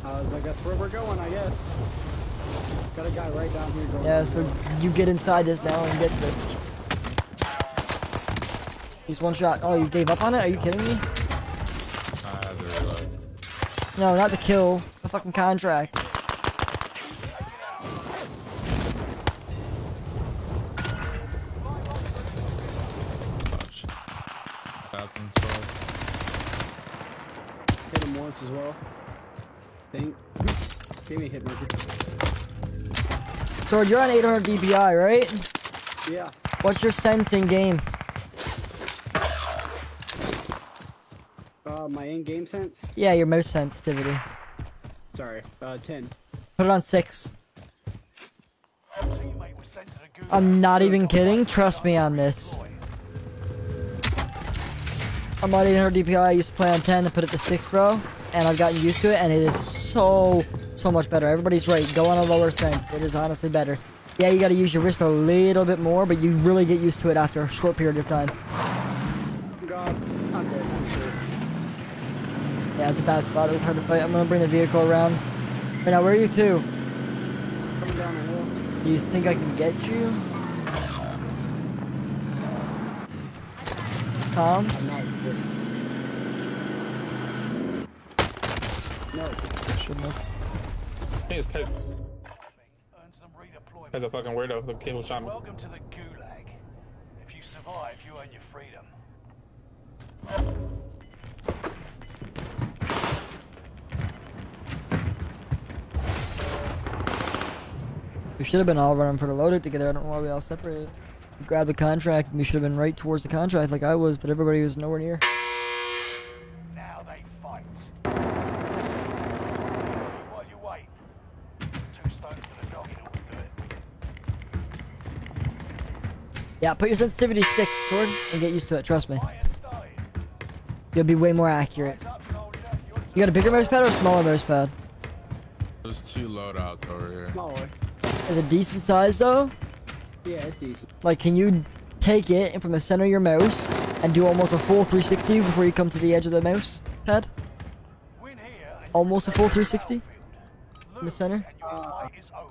I was like, that's where we're going, I guess. Got a guy right down here going. Yeah, so you get inside this now and get this. He's one shot. Oh, you gave up on it? Are you kidding me? I had to reload. No, not the kill. The fucking contract. Watch. Bathroom sword. Hit him once as well. Think. Give me a hit marker. Sword, you're on 800 DPI, right? Yeah. What's your sense in game? Uh, my in-game sense. Yeah, your mouse sensitivity. Sorry. Uh, ten. Put it on 6. your teammate was sent to the gulag. I'm not even kidding. Trust me on this. I'm on 800 DPI. I used to play on 10 and put it to 6, bro. And I've gotten used to it, and it is so, so much better. Everybody's right. Go on a lower sense. It is honestly better. Yeah, you gotta use your wrist a little bit more, but you really get used to it after a short period of time. God, I'm dead for sure. Yeah, it's a bad spot. It was hard to fight. I'm gonna bring the vehicle around. Right now, where are you two? Coming down the hill. Do you think I can get you? Tom? I'm not. No. Shouldn't have. I think it's because Earn some redeployment. as a fucking weirdo, the cable shot me. Welcome to the gulag. If you survive, you earn your freedom. We should have been all running for the loadout together. I don't know why we all separated. We grabbed the contract and we should have been right towards the contract like I was, but everybody was nowhere near. Now they fight. Yeah, put your sensitivity 6, sword, and get used to it, trust me. You'll be way more accurate. Rise up, soldier. Your You got a bigger mouse pad or a smaller mouse pad? There's two loadouts over here. Smaller. Is it decent size though? Yeah, it's decent. Like, can you take it and from the center of your mouse and do almost a full 360 before you come to the edge of the mouse pad? Win here and Almost a full 360 from the center?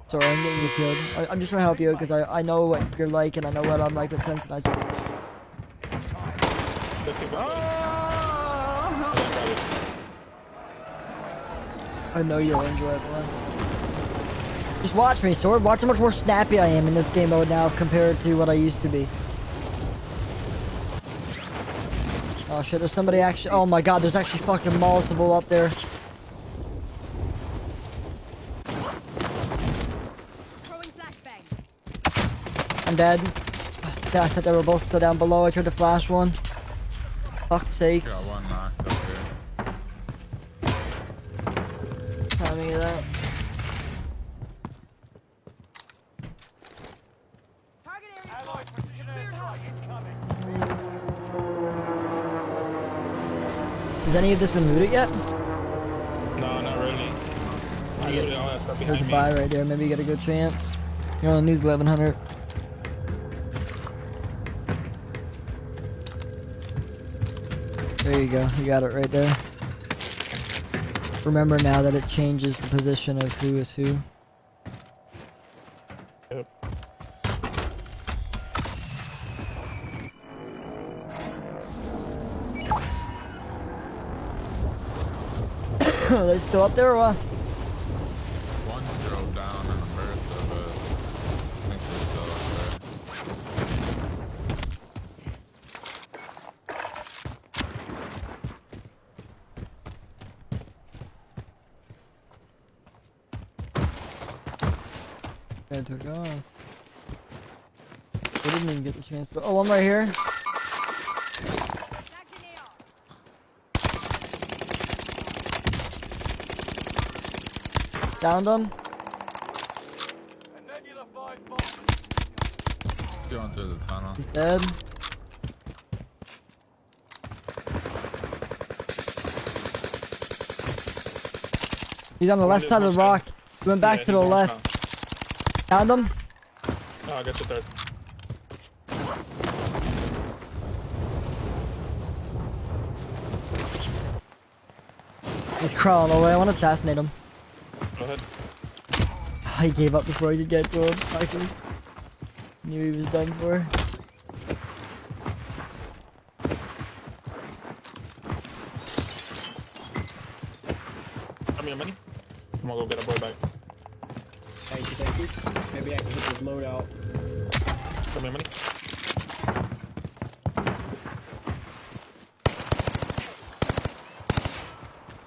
Sorry, I'm getting you killed. I, I'm just trying to help you because I, I know what you're like and I know what I'm like with Sensitize. It's time. Let's keep going. I know you'll enjoy it. Just watch me, Sword. Watch how much more snappy I am in this game mode now compared to what I used to be. Oh shit, there's somebody actually- Oh my god, there's actually fucking multiple up there. I'm dead. Yeah, I thought they were both still down below. I tried to flash one. Fuck's Got one knocked up here. Timing of that. Target area Allied marked. precision Cleared hot. airstrike incoming. Has any of this been looted yet? No, not really. I usually all that stuff There's behind a me. buy right there. Maybe you get a good chance. You only need 1100. There you go. You got it right there. Remember now that it changes the position of who is who. Yep. Are they still up there or what? One drove down in America, but I think they're still up there. They took off. They didn't even the chance to. Oh, one right here. Back in Downed him. A nebula 5 bomb. Going through the tunnel. He's dead. He's on the left side of the rock. much He went back Yeah, to the left. now. Found him. Oh, I got your thirst. Crawling away. I want to assassinate him. Go ahead. He gave up before I could get to him. Actually, knew he was done for. Give me your money. I'm gonna go get a boy back. Thank you, thank you. Maybe I can hit this loadout. Give me your money.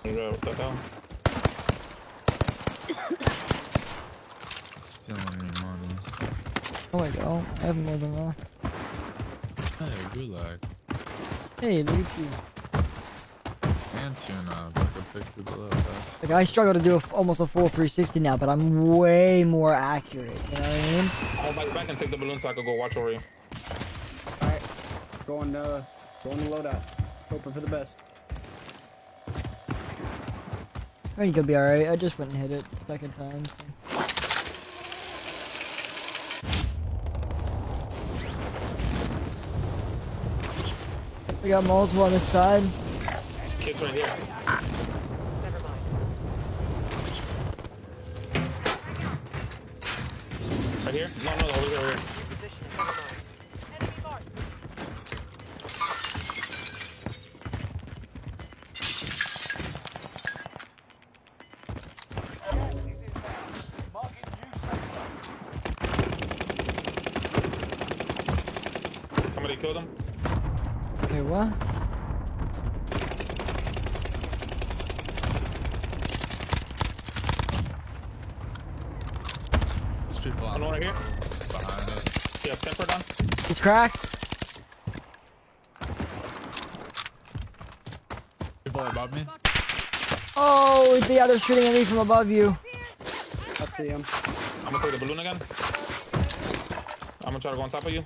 You go with that down. Stealing me money. Oh my god, I have more than that. Hey, gulag. Hey, look at you. And tuna. If I could pick people up fast. Like I struggle to do a f almost a full 360 now, but I'm way more accurate. You know what I mean? I'll back back and take the balloon so I can go watch over you. Alright. Going, uh, going to loadout. Hoping for the best. I think it'll be alright. I just went and hit it second time. So. We got multiple on this side. Kids right here. Right here? No, no, over people on One right here. behind us. Yeah, temper down. He's cracked. People above me. Oh, the other shooting at me from above you. I see him. I'm gonna take the balloon again. I'm gonna try to go on top of you.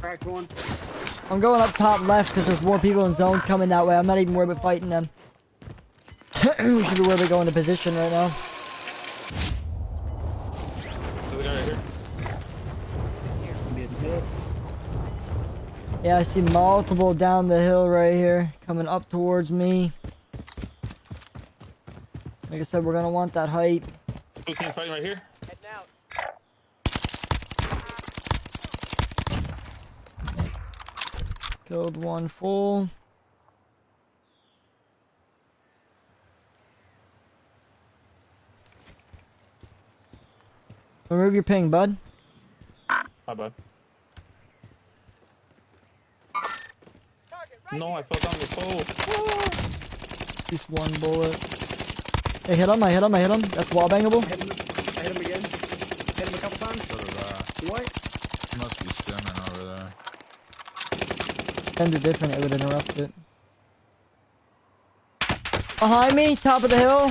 Cracked one. I'm going up top left because there's more people in zones coming that way. I'm not even worried about fighting them. we should be where they go into position right now. There's a guy right here. I'm getting hit. Yeah, I see multiple down the hill right here coming up towards me. Like I said, we're gonna want that height. Two teams fighting right here. Heading out. Killed one full. Remove your ping, bud. My bad. Target right No, I fell down this hole. Just one bullet. Hey, hit him, I hit him, I hit him. That's wall bangable. I hit him, I hit him again. Hit him a couple times. So did I. What? He must be stimming over there. Tend to different, it would interrupt it. Behind me, top of the hill.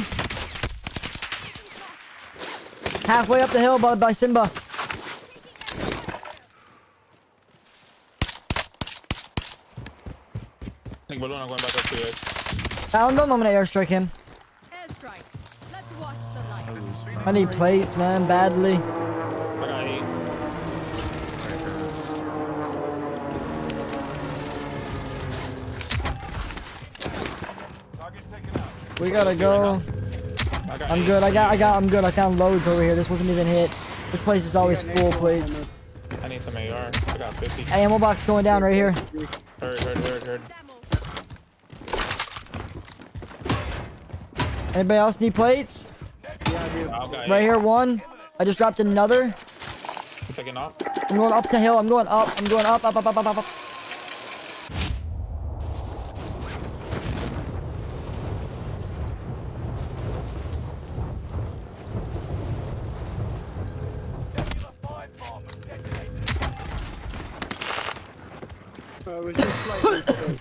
Halfway up the hill by, by Simba. I think balloon. I'm going back up to you guys. Found him, I'm gonna airstrike him. Airstrike. Let's watch the light. I need plates, man, badly. We gotta go. I'm good, I got, I got, I'm good. I found loads over here. This wasn't even hit. This place is always full plates. I need some AR. I got 50. Ammo box going down right here. Heard, heard, heard, heard. Anybody else need plates? Yeah, I do. Right here, one. I just dropped another. You taking off? I'm going up the hill. I'm going up. I'm going up, up, up, up, up, up. up. Nebula 5 bomb detonated. Uh, it was just slightly.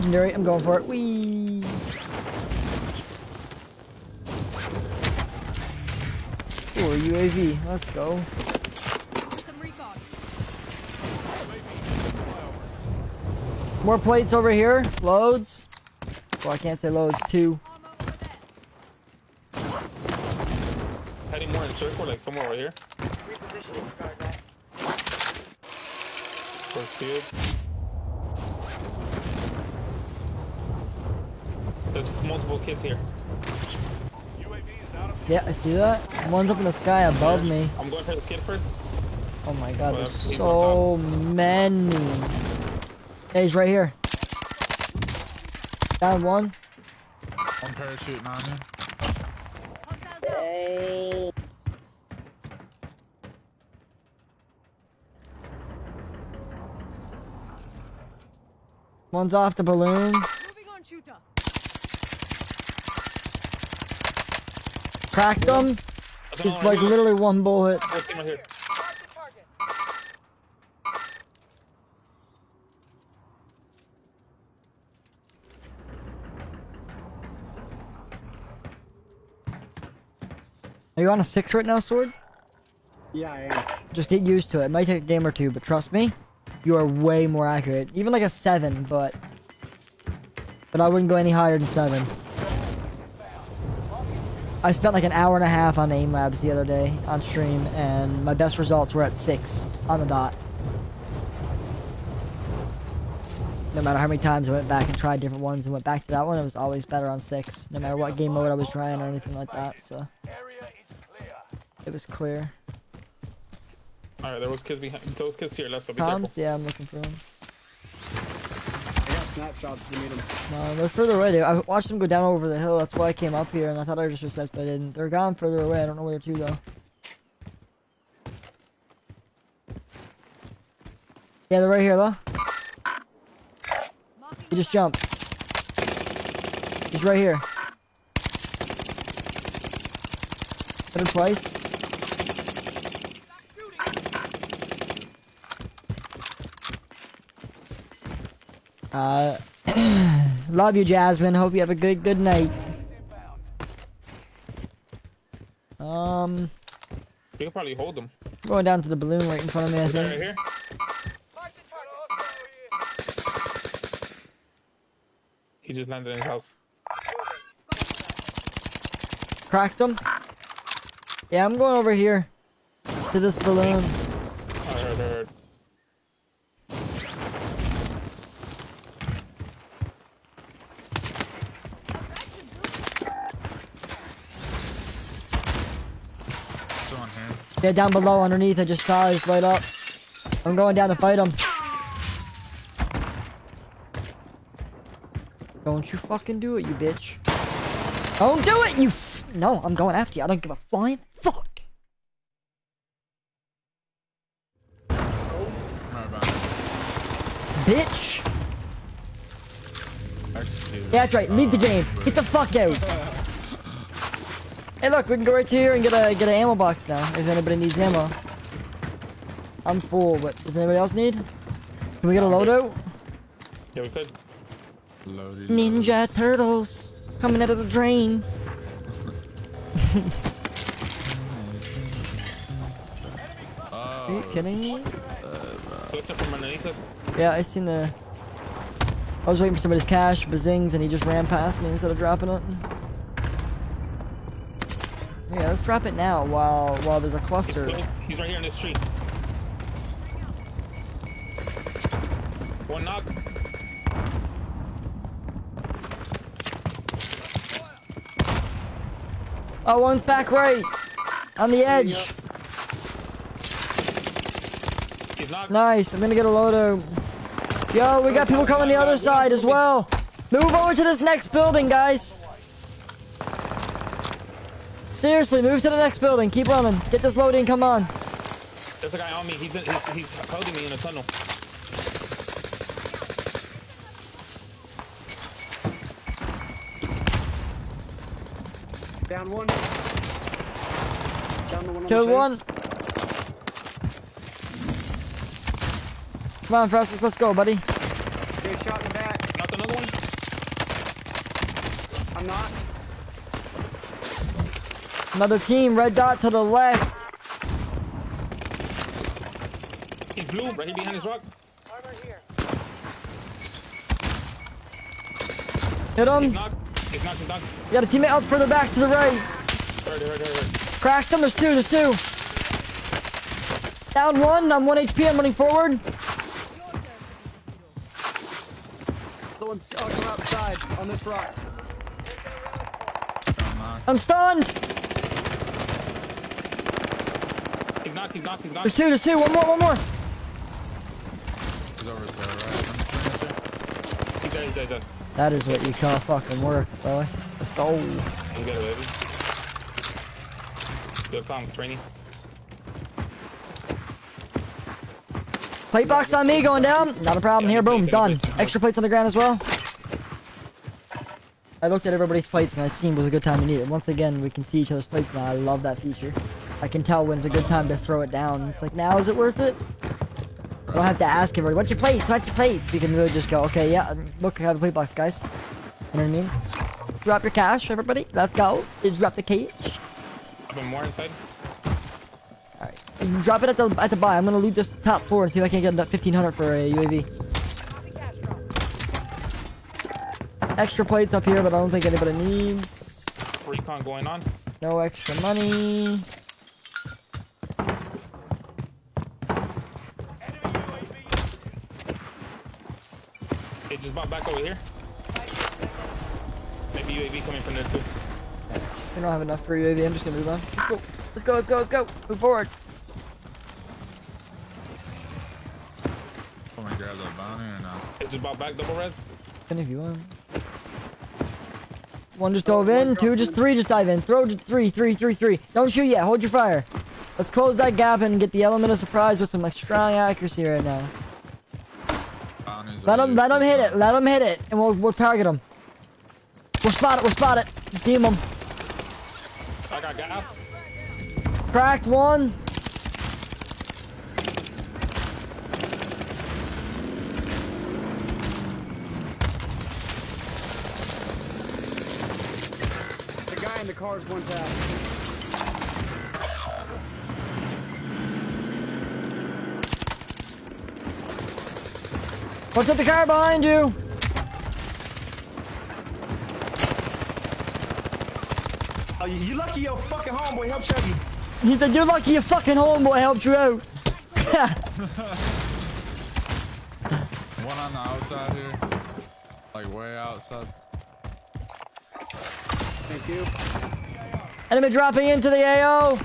Legendary. I'm going for it. Wee. Ooh, UAV. Let's go. More plates over here. Loads. Well, I can't say loads. Two. Armor over there. Heading more in circle, like somewhere over here. Towards fields. There's multiple kids here. UAV is out of Yeah, I see that. One's up in the sky above me. I'm going for this kid first. Oh my god, Well, there's so many. Yeah, he's right here. Down one. One parachute on you. Hostile down. One's off the balloon. Moving on, shooter. Cracked him. That's Just like one. literally one bullet. Right here. Mark the target. Are you on a six right now, Sword? Yeah, I am. Just get used to it. It might take a game or two, but trust me, you are way more accurate. Even like a seven, but but I wouldn't go any higher than seven. I spent like an hour and a half on aim labs the other day on stream, and my best results were at six on the dot. No matter how many times I went back and tried different ones and went back to that one, it was always better on six. No matter what game mode I was trying or anything like that, so area is clear. it was clear. All right, there was kids behind. Those kids here. Let's so be careful. Toms, yeah, I'm looking for them. Snapshots. No, they're further away. I watched them go down over the hill. That's why I came up here, and I thought I just reset, but I didn't. They're gone further away. I don't know where to though. Yeah, they're right here though. He just jumped. He's right here. Hit him twice. Uh, love you, Jasmine. Hope you have a good, good night. Um... You can probably hold them. Going down to the balloon right in front of me, I Right here. He just landed in his house. Cracked him. Yeah, I'm going over here to this balloon. I heard, heard. It's Yeah, down below, underneath. I just saw his light up. I'm going down to fight him. Don't you fucking do it, you bitch. Don't do it, you f- No, I'm going after you. I don't give a flying fuck. Right Bitch. Yeah, that's right. Leave the Uh, game. Get the fuck out. Hey, look, we can go right to here and get a get an ammo box now. If anybody needs ammo. I'm full, but does anybody else need? Can we get a loadout? Yeah, we could. Loaded. Ninja Turtles coming out of the drain. Oh. Are you Oh, kidding me? What's up from underneath us? Yeah, I seen the. I was waiting for somebody's cash, bazings, and he just ran past me instead of dropping it. Yeah, let's drop it now while while there's a cluster. He's right here in this tree. One knock. Oh, one's back right on the edge. Nice. I'm gonna get a loadout. Yo, we got people coming the other side as well. Move over to this next building, guys. Seriously, move to the next building. Keep running. Get this loading. Come on. There's a guy on me. He's, in, he's, he's holding me in a tunnel. Down one. Down the one on Killed one. Come on, Francis. Let's go, buddy. Good shot in the back. Knocked another one. I'm not. Another team. Red dot to the left. He's blue, right here behind his rock. Hit He's knocked. He's knocked. He's knocked. You got a teammate up further back to the right. Heard, heard, heard, heard. Cracked him. There's two. There's two. Down one. I'm one HP. I'm running forward. The one's come outside on this rock. I'm stunned. He's knocked. He's knocked. There's two. There's two. One more. One more. He's over there, right? On the fence here. He's dead. He's dead. He's dead. That is what you call fucking work, boy. Let's go. He's dead, baby. Good comms, training. Plate box on me going down. Not a problem Yeah, here. Boom. Done. plates. Extra plates on the ground as well. I looked at everybody's plates and I seen was a good time to need it. Once again, we can see each other's plates now. I love that feature. I can tell when's a good time to throw it down. It's like, now is it worth it? I don't have to ask everybody, what's your plates? What's your plates? You can really just go, okay, yeah, um, look, I have a plate box, guys. You know what I mean? Drop your cash, everybody. Let's go. You drop the cage. I've been more inside. Alright. You drop it at the at the buy. I'm gonna loot this top floor and see if I can get 1500 for a UAV. Extra plates up here, but I don't think anybody needs. Recon going on. No extra money. Just bought back over here. Maybe UAV coming from there too. I don't have enough for UAV. I'm just gonna move on. Let's go. Let's go. Let's go. Let's go. Move forward. Want me grab that bounty or not? Just bought back double res. Any of you want? One just dove in. Two, just three, just dive in. Throw just three, three, three, three. Don't shoot yet. Hold your fire. Let's close that gap and get the element of surprise with some like strong accuracy right now. Let him, let him hit it. Let him hit it, and we'll we'll target him. We'll spot it. We'll spot it. Team him. I got gas. Cracked one. The guy in the car's one tap. What's up the car behind you? Oh, you you lucky your fucking homeboy helped you. out. He said, you're lucky your fucking homeboy helped you out. One on the outside here. Like way outside. Thank you. Enemy dropping into the AO.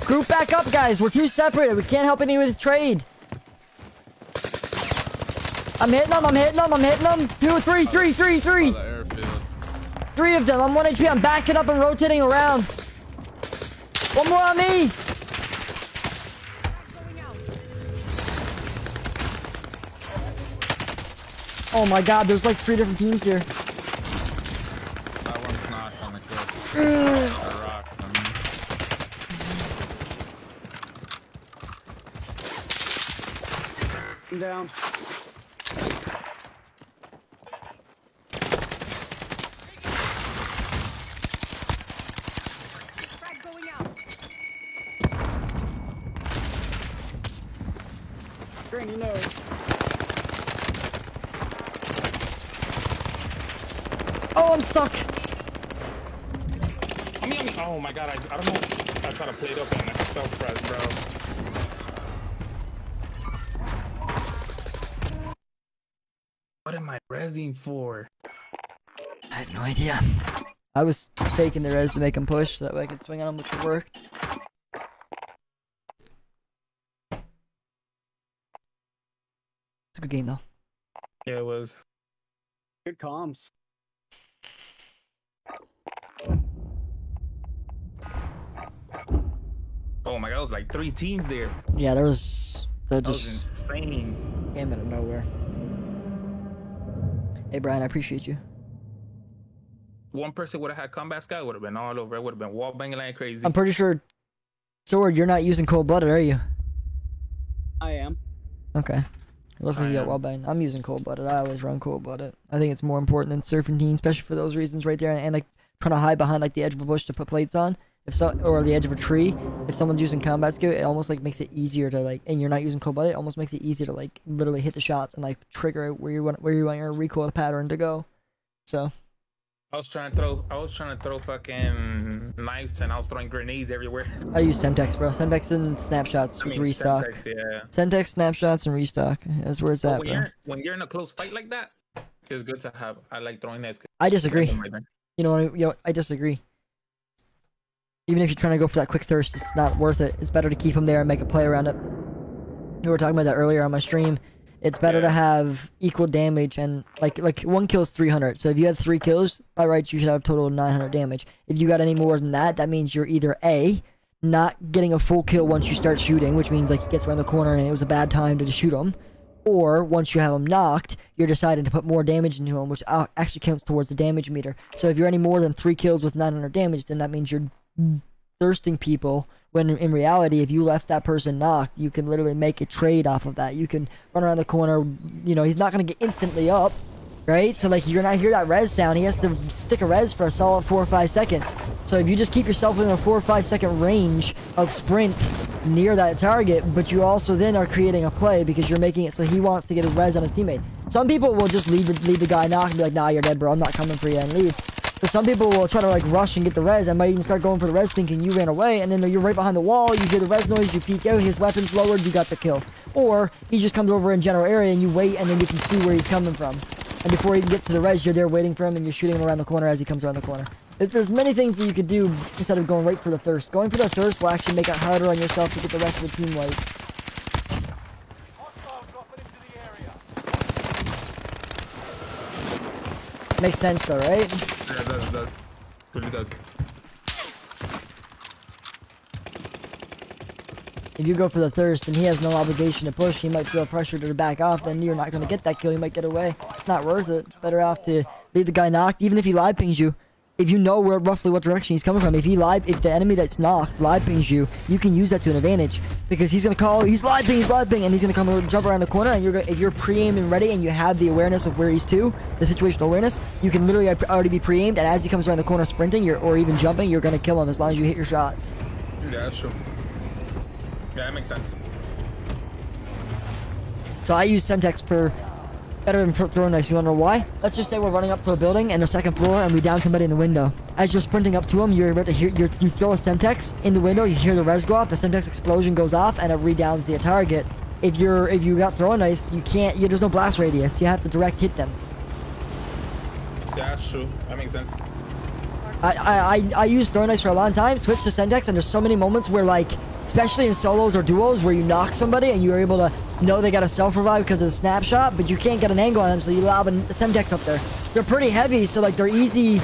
Group back up, guys. We're too separated. We can't help any with trade. I'm hitting them. I'm hitting them. I'm hitting them. Two, three, three, three, By three. the. Three of them. I'm 1 HP. I'm backing up and rotating around. One more on me. Oh my god, there's like three different teams here. That one's knocked on the cliff. Or rock, I mean. I'm down. Frag going out. Kranny, no. Oh, I'm stuck. I mean, I mean, oh my god, I, I don't know. I try to play it up and that's so press, bro. What am I resing for? I have no idea. I was taking the res to make him push so that way I could swing on him, which would work. It's a good game though. Yeah, it was. Good comms. Oh my god, it was like three teams there. Yeah, there was the That was just insane. came out of nowhere. Hey Brian, I appreciate you. One person would have had combat scout, would have been all over. It would have been wall banging like crazy. I'm pretty sure Sword, you're not using cold blooded, are you? I am. Okay. It looks like I you got am. well banged. I'm using cold blooded. I always run cold blooded. I think it's more important than serpentine, especially for those reasons right there, and, and like trying to hide behind like the edge of a bush to put plates on. If so, or the edge of a tree. If someone's using combat scout, it almost like makes it easier to like, and you're not using cold blooded. It almost makes it easier to like literally hit the shots and like trigger where you want where you want your recoil pattern to go. So I was trying to throw. I was trying to throw fucking knives, and I was throwing grenades everywhere. I use Semtex, bro. Semtex and snapshots I with mean, restock. Semtex, yeah. Semtex, snapshots, and restock. That's where it's at, when bro. you're when you're in a close fight like that, it's good to have. I like throwing knives. I disagree. like, my God. You know what? I- You know, I disagree. Even if you're trying to go for that quick thirst, it's not worth it. It's better to keep him there and make a play around it. We were talking about that earlier on my stream. It's better to have equal damage and like like one kill is 300. So if you had three kills, by rights you should have a total of 900 damage. If you got any more than that, that means you're either a not getting a full kill once you start shooting, which means like he gets around the corner and it was a bad time to shoot him, or once you have him knocked, you're deciding to put more damage into him, which uh, actually counts towards the damage meter. So if you're any more than three kills with 900 damage, then that means you're thirsting people. When in reality, if you left that person knocked, you can literally make a trade off of that. You can run around the corner. You know, he's not gonna get instantly up, right? So like you're not hear that res sound. He has to stick a res for a solid four or five seconds. So if you just keep yourself within a four or five second range of sprint near that target, but you also then are creating a play because you're making it so he wants to get his res on his teammate. Some people will just leave leave the guy knocked and be like, nah, you're dead, bro. I'm not coming for you and leave. But some people will try to like rush and get the res and might even start going for the res thinking you ran away and then you're right behind the wall, you hear the res noise, you peek out, his weapon's lowered, you got the kill. Or he just comes over in general area and you wait and then you can see where he's coming from. And before he gets to the res, you're there waiting for him and you're shooting him around the corner as he comes around the corner. There- There's many things that you could do instead of going right for the thirst. Going for the thirst will actually make it harder on yourself to get the rest of the team area. Makes sense though, right? Does. Does. Really does. If you go for the thirst and he has no obligation to push, he might feel pressure to back off, then you're not going to get that kill. You might get away. It's not worth it. It's better off to leave the guy knocked, even if he live pings you. If you know where roughly what direction he's coming from, if he live, if the enemy that's knocked live pings you, you can use that to an advantage because he's gonna call, he's live ping, he's live ping, and he's gonna come and jump around the corner, and you're gonna, if you're pre-aimed and ready, and you have the awareness of where he's to, the situational awareness, you can literally already be pre-aimed, and as he comes around the corner sprinting, you're, or even jumping, you're gonna kill him as long as you hit your shots. Yeah, that's true. Yeah, that makes sense. So I use Semtex per better than throwing knives. You wanna know why? Let's just say we're running up to a building and the second floor and we down somebody in the window. As you're sprinting up to them, you're able to hear you're, you throw a Semtex in the window. You hear the res go off. The Semtex explosion goes off and it redowns the target. If you're if you got throwing knives, you can't. You, there's no blast radius. You have to direct hit them. Yeah, that's true. That makes sense. I, I, I, I used throwing knives for a long time, switched to Semtex, and there's so many moments where, like, especially in solos or duos, where you knock somebody and you're able to know they got a self-revive because of the snapshot, but you can't get an angle on them, so you lob a Semtex up there. They're pretty heavy, so, like, they're easy.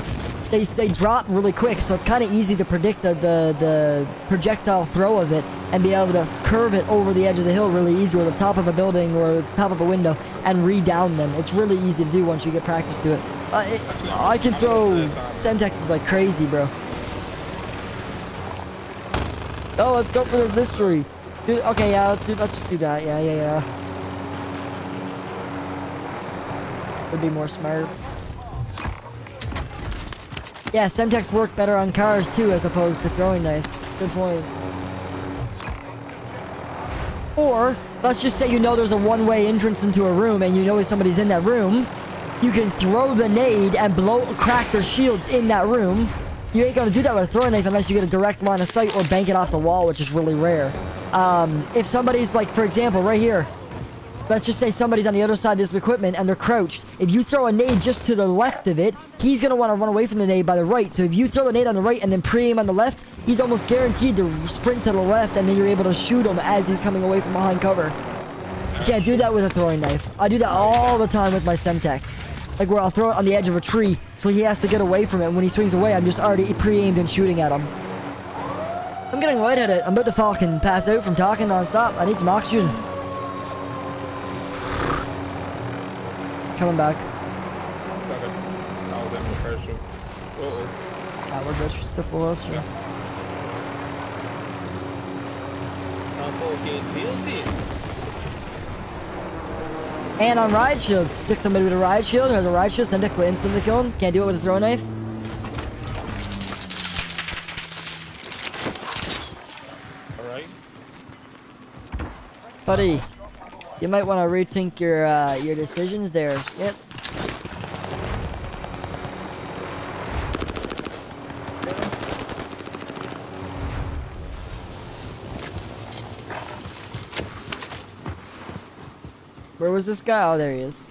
They, they drop really quick, so it's kind of easy to predict the, the, the projectile throw of it and be able to curve it over the edge of the hill really easy, or the top of a building, or the top of a window, and re-down them. It's really easy to do once you get practice to it. Uh, it I can throw Semtexes like crazy, bro. Oh, let's go for this mystery. Dude, okay, yeah, let's, do, let's just do that. Yeah, yeah, yeah. Would be more smart. Yeah, Semtex work better on cars too, as opposed to throwing knives. Good point. Or, let's just say you know there's a one-way entrance into a room and you know somebody's in that room. You can throw the nade and blow, crack their shields in that room. You ain't gonna do that with a throwing knife unless you get a direct line of sight or bank it off the wall, which is really rare. Um, if somebody's like, for example, right here, let's just say somebody's on the other side of this equipment and they're crouched. If you throw a nade just to the left of it, he's gonna want to run away from the nade by the right. So if you throw the nade on the right and then pre-aim on the left, he's almost guaranteed to sprint to the left and then you're able to shoot him as he's coming away from behind cover. You can't do that with a throwing knife. I do that all the time with my Semtex. Like where I'll throw it on the edge of a tree, so he has to get away from it. And when he swings away, I'm just already pre-aimed and shooting at him. I'm getting lightheaded. I'm about to fucking pass out from talking non-stop. I need some oxygen. Coming back. I was in the parachute. Uh-oh. Ah, we're good. Just a full oxygen. I'm fucking tilted. And on riot shields, stick somebody with a riot shield. Has a riot shield. Semtex will instantly kill him. Can't do it with a Throw knife. Alright. Buddy, you might want to rethink your uh, your decisions there. Yep. Was this guy? Oh, there he is.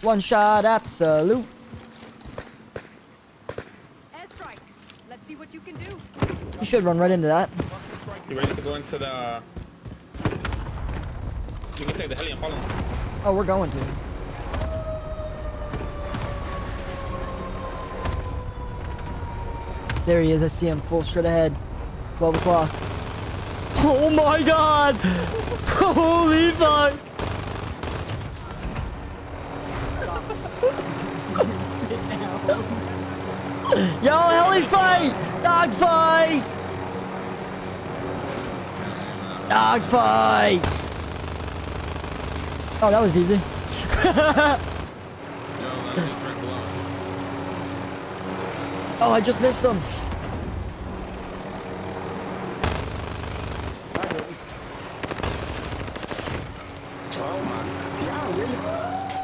One shot absolute. Airstrike. Let's see what you can do. You should run right into that. You ready to go into the... You can take the heli and follow him. Oh, we're going to. There he is. I see him full straight ahead. 12 o'clock. Oh my god! Holy fuck! Yo, heli fight! Dog fight! Dog fight! Oh, that was easy. Oh, I just missed him.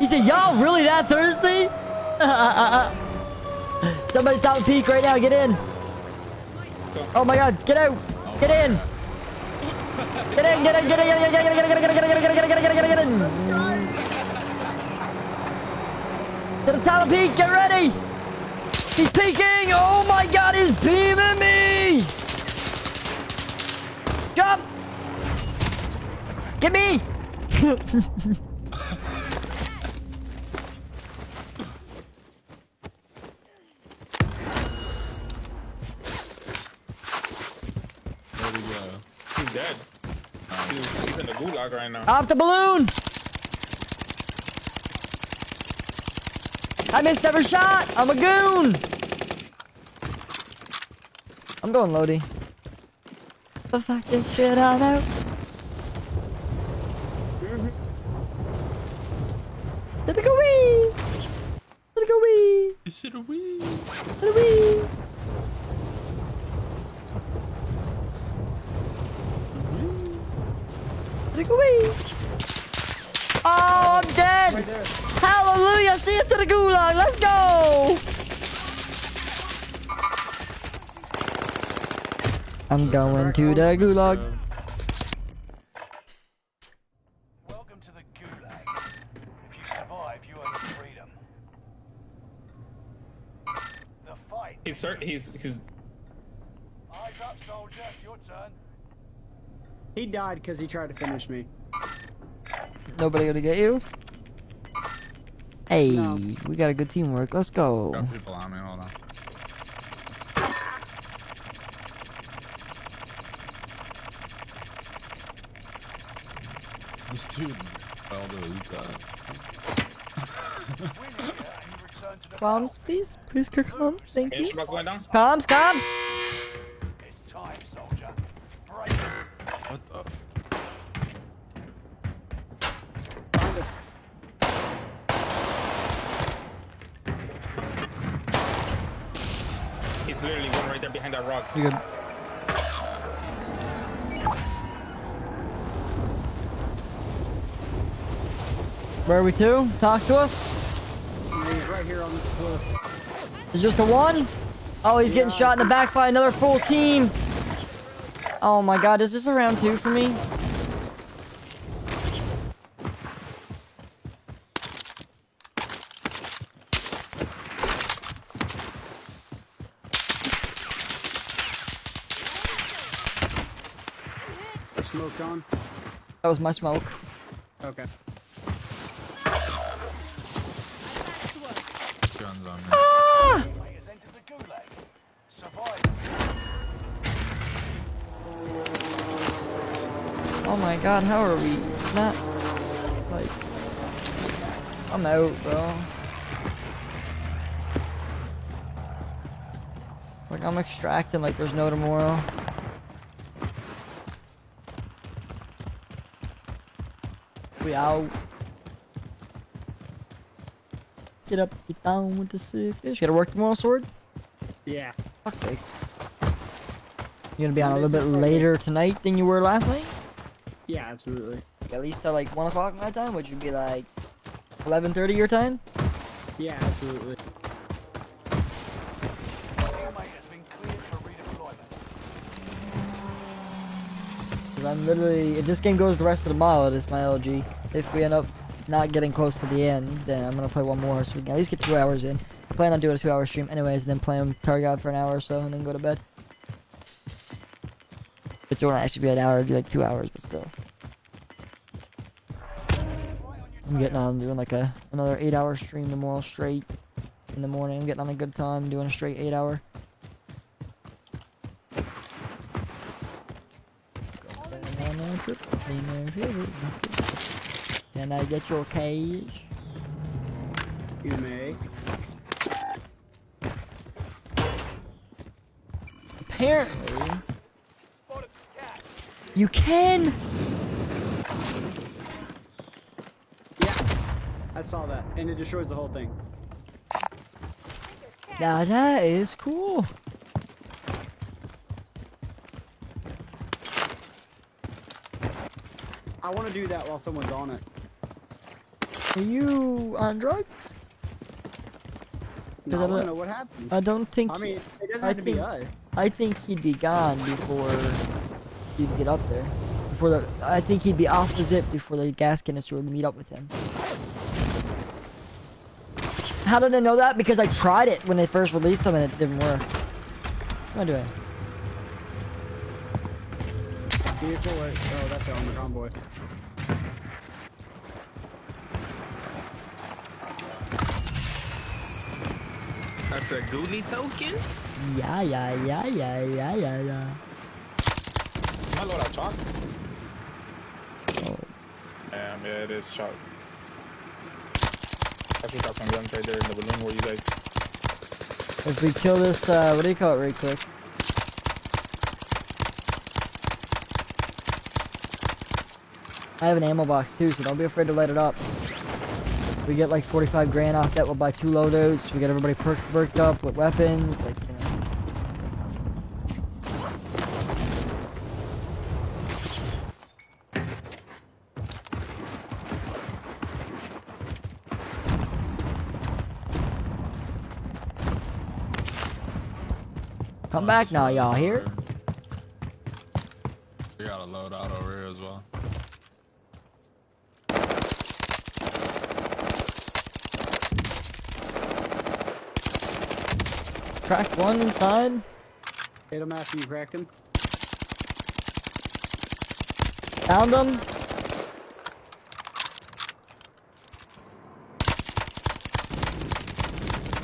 He said, y'all really that thirsty? Somebody top peak right now, get in. Oh my god, get out. Get in. Get in, get in, get in, get in, get in, get in, get in, get in, get in, get in, get in, get in, get in, get in. To the top of peak, get ready. He's peeking. Oh my god, he's beaming me. Jump. Get me. Where'd he go? He's dead. He's, he's in the gulag right now. Off the balloon! I missed every shot! I'm a goon! I'm going Lodi. The fucking shit I know. Let it go wee! Let it go wee! Is it a wee? Let it wee! Let it go wee! Let's see it to the gulag. Let's go. I'm going to the gulag. Welcome to the Gulag. If you survive, you earn freedom. The fight. He's cer- he's he's Eyes up, soldier. Your turn. He died because he tried to finish me. Nobody gonna get you. Hey, No. we got a good teamwork. Let's go. Got people on me. Hold on. This dude, Elder is dead. Win here, and you return to the Comms, battle. please. Please, click comms. Thank Hey, you. what's going? Comms, comms. He's literally one right there behind that rock. You good? Where are we to? Talk to us. He's right here on this cliff. Is just the one? Oh, he's getting shot in the back by another full team. Oh my god, is this a round two for me? Smoked on. That was my smoke. Okay. Guns on me. Teammate has entered the Gulag. Survive. Oh my god, how are we not like I'm out, bro. Like I'm extracting like there's no tomorrow. We out. Get up, get down with the sick fish. Gotta work tomorrow, sword? Yeah. Fuck sakes. You gonna be on a little bit later tonight than you were last night? Yeah, absolutely. Like at least till like one o'clock my time, which would be like eleven thirty your time. Yeah, absolutely. Teammate has been cleared for redeployment. I'm literally, if this game goes the rest of the mile, it is my LG. If we end up not getting close to the end, then I'm gonna play one more so we can at least get two hours in. I plan on doing a two-hour stream anyways, and then playing Tarkov for an hour or so, and then go to bed. It's gonna actually be an hour, it'd be like two hours, but still. I'm getting on doing like a another eight-hour stream tomorrow straight in the morning. I'm getting on a good time doing a straight eight-hour. Can I get your cage? You may. Apparently, you can. Yeah. I saw that. And it destroys the whole thing. Now that is cool. I want to do that while someone's on it. Are you on drugs? No, I don't- know what happens. I don't think. I mean, it doesn't I have to be think- us. I think he'd be gone before you'd get up there. Before the, I think he'd be off the zip before the gas canister would meet up with him. How did I know that? Because I tried it when they first released them and it didn't work. What am I doing? Vehicle. Oh, that's on the convoy. That's a Goonie token? Yeah, yeah, yeah, yeah, yeah, yeah, yeah. It's my load out chalk. Oh, Um, yeah, it is chalk. Actually got some guns right there in the balloon where you guys if we kill this, uh, what do you call it, right quick? I have an ammo box too, so don't be afraid to light it up we get like 45 grand off that, we'll buy two loadouts. we get everybody perk perked up with weapons, like, you know. Come back now, y'all here? Cracked one inside. Hit him after you cracked him. Found him.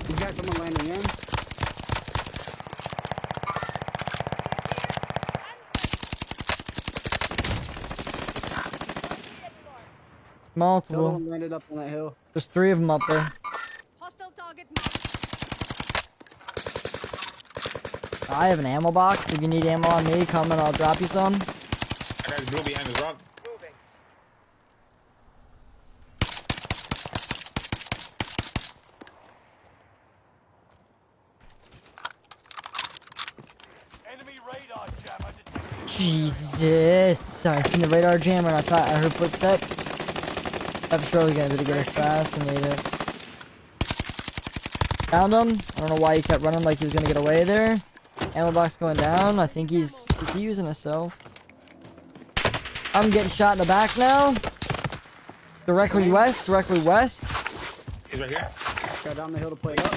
He's got someone landing in. Multiple. one landed up on that hill. There's three of them up there. Hostile target marked. I have an ammo box. If you need ammo on me, come and I'll drop you some. I got his blue behind his rock. Enemy radar jammer. Jesus. I seen the radar jammer and I thought I heard footsteps. I'm sure he's gonna be to get assassinated. Found him. I don't know why he kept running like he was gonna get away there. Ammo box going down. I think he's is he using himself? I'm getting shot in the back now. Directly west, directly west. He's right here. Got down the hill to play up.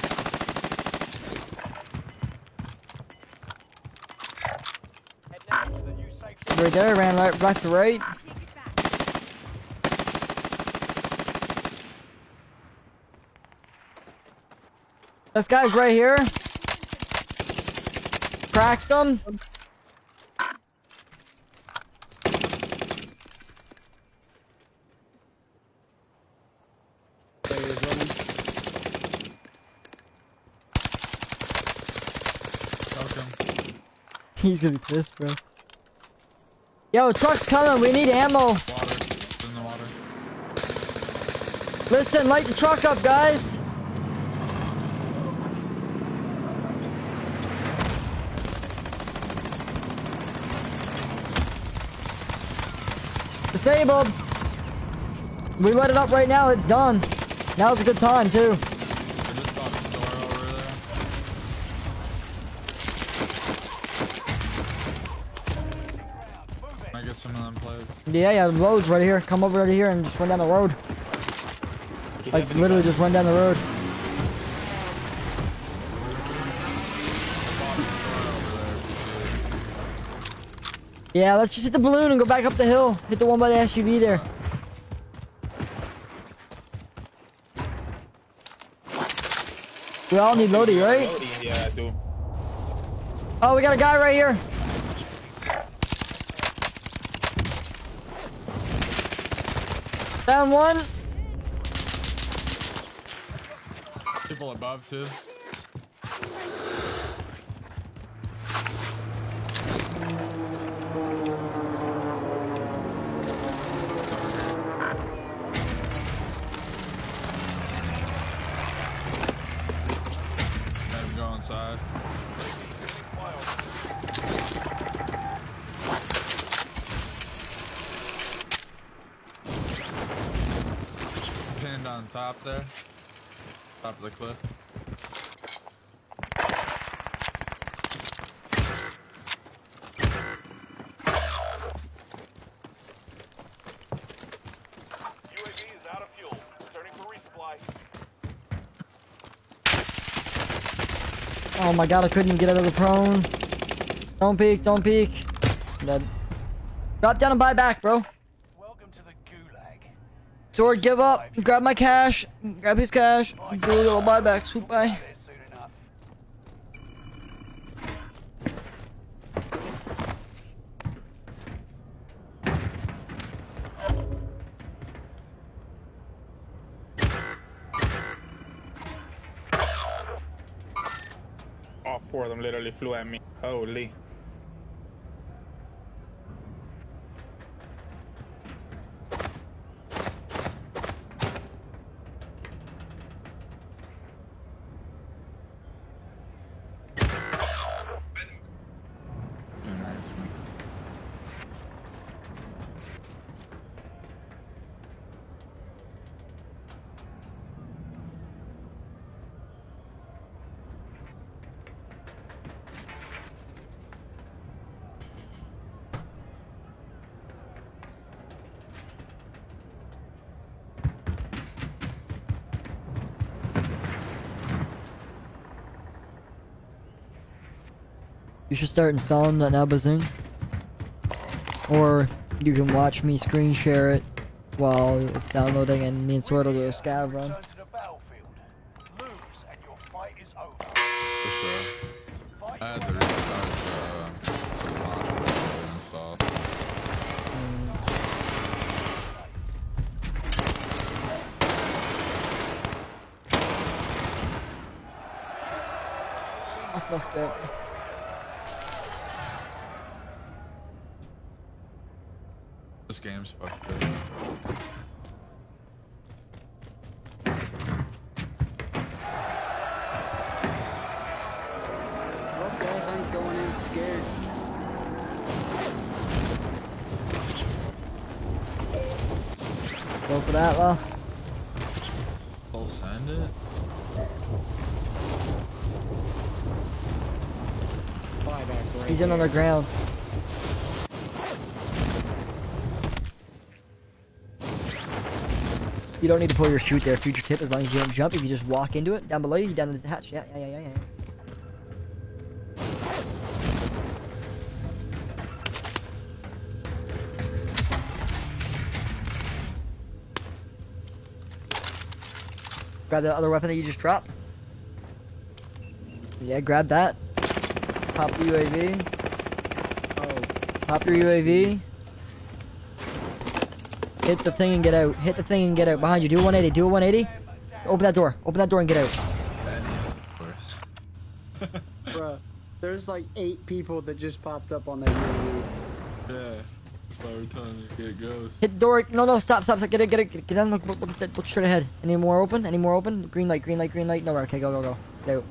Head now to the new safe zone. Right there, ran right left to right. Take. This guy's right here. Cracked him. There he is running. Okay. He's gonna be pissed, bro. Yo, truck's coming. We need ammo. Water. In the water. Listen, light the truck up, guys. Disabled. We lit it up right now. It's done. Now's a good time, too. I just bought a store over there. I get some of them plays? Yeah, yeah, the road's right here. Come over right here and just run down the road. Like, up in the literally just run down the road. Yeah, let's just hit the balloon and go back up the hill. Hit the one by the SUV there. We all need Lodi, right? Lodi, Yeah, I do. Oh, we got a guy right here. Down one. People above too. For resupply. Oh my god, I couldn't even get out of the prone. Don't peek, don't peek. I'm dead. Drop down and buy back, bro. Welcome to the gulag. Sword, give up. Grab my cash. Grab his cash. Do a little buyback. Swoop by. All four of them literally flew at me. Holy. Should start installing that now, Bazoon. Or you can watch me screen share it while it's downloading and me and Sword will do a scav run. You don't need to pull your chute there. Future tip as long as you don't jump. If you just walk into it, down below you, down the hatch. Yeah, yeah, yeah, yeah. yeah. Grab the other weapon that you just dropped. Yeah, grab that. Pop the UAV. Oh, Pop your UAV. Hit the thing and get out. Hit the thing and get out. Behind you. Do a 180. Do a 180. Open that door. Open that door and get out. Any bruh. There's like eight people that just popped up on that UAV. Yeah. That's why we're telling you get ghost. Hit the door. No, no. Stop. Stop. stop. Get it. Get it. Get down. Look, look, look, look straight ahead. Any more open? Any more open? Green light. Green light. Green light. Nowhere. Okay. Go. Go. Go. Get out.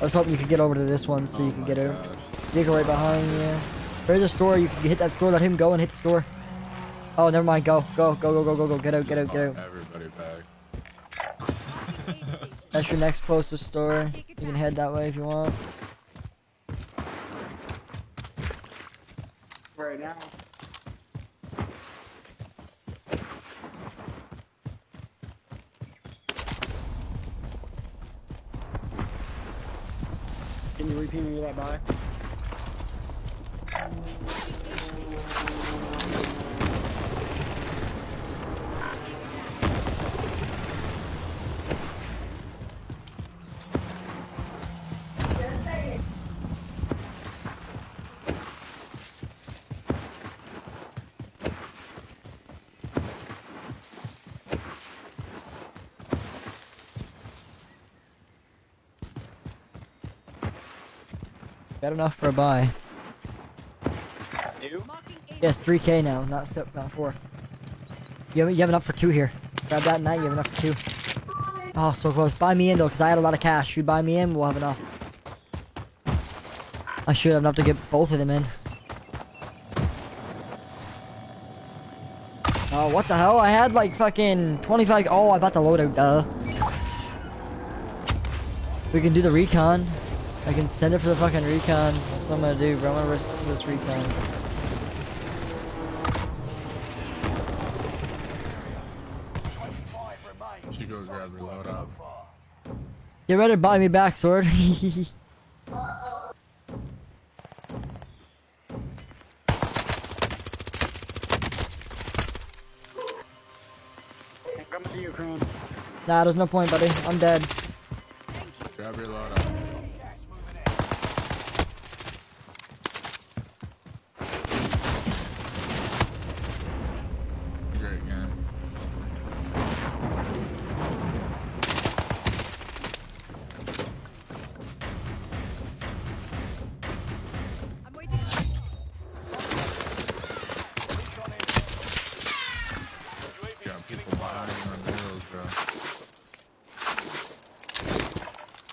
I was hoping you could get over to this one so you Oh could my get out. gosh. Vehicle right behind you. There's a store. You can hit that store. Let him go and hit the store. Oh, never mind. Go. Go. Go. Go. Go. Go. Go. Get out. Get out. Get out. Everybody back. That's your next closest store. You can head that way if you want. Right now. Can you repeat me that by? Got enough for a buy. Yes, 3k now, not step, not four. You have, you have enough for two here. Grab that knight, you have enough for two. Oh, so close. Buy me in though, because I had a lot of cash. You buy me in, we'll have enough. I should have enough to get both of them in. Oh, what the hell? I had like fucking 25. Oh, I bought the loadout, duh. We can do the recon. I can send it for the fucking recon. That's what I'm gonna do, bro. I'm gonna risk this recon. Twenty-five remain. Should go grab your load up. Far. Get ready to buy me back, sword. I'm coming to you, Crone. nah, there's no point, buddy. I'm dead.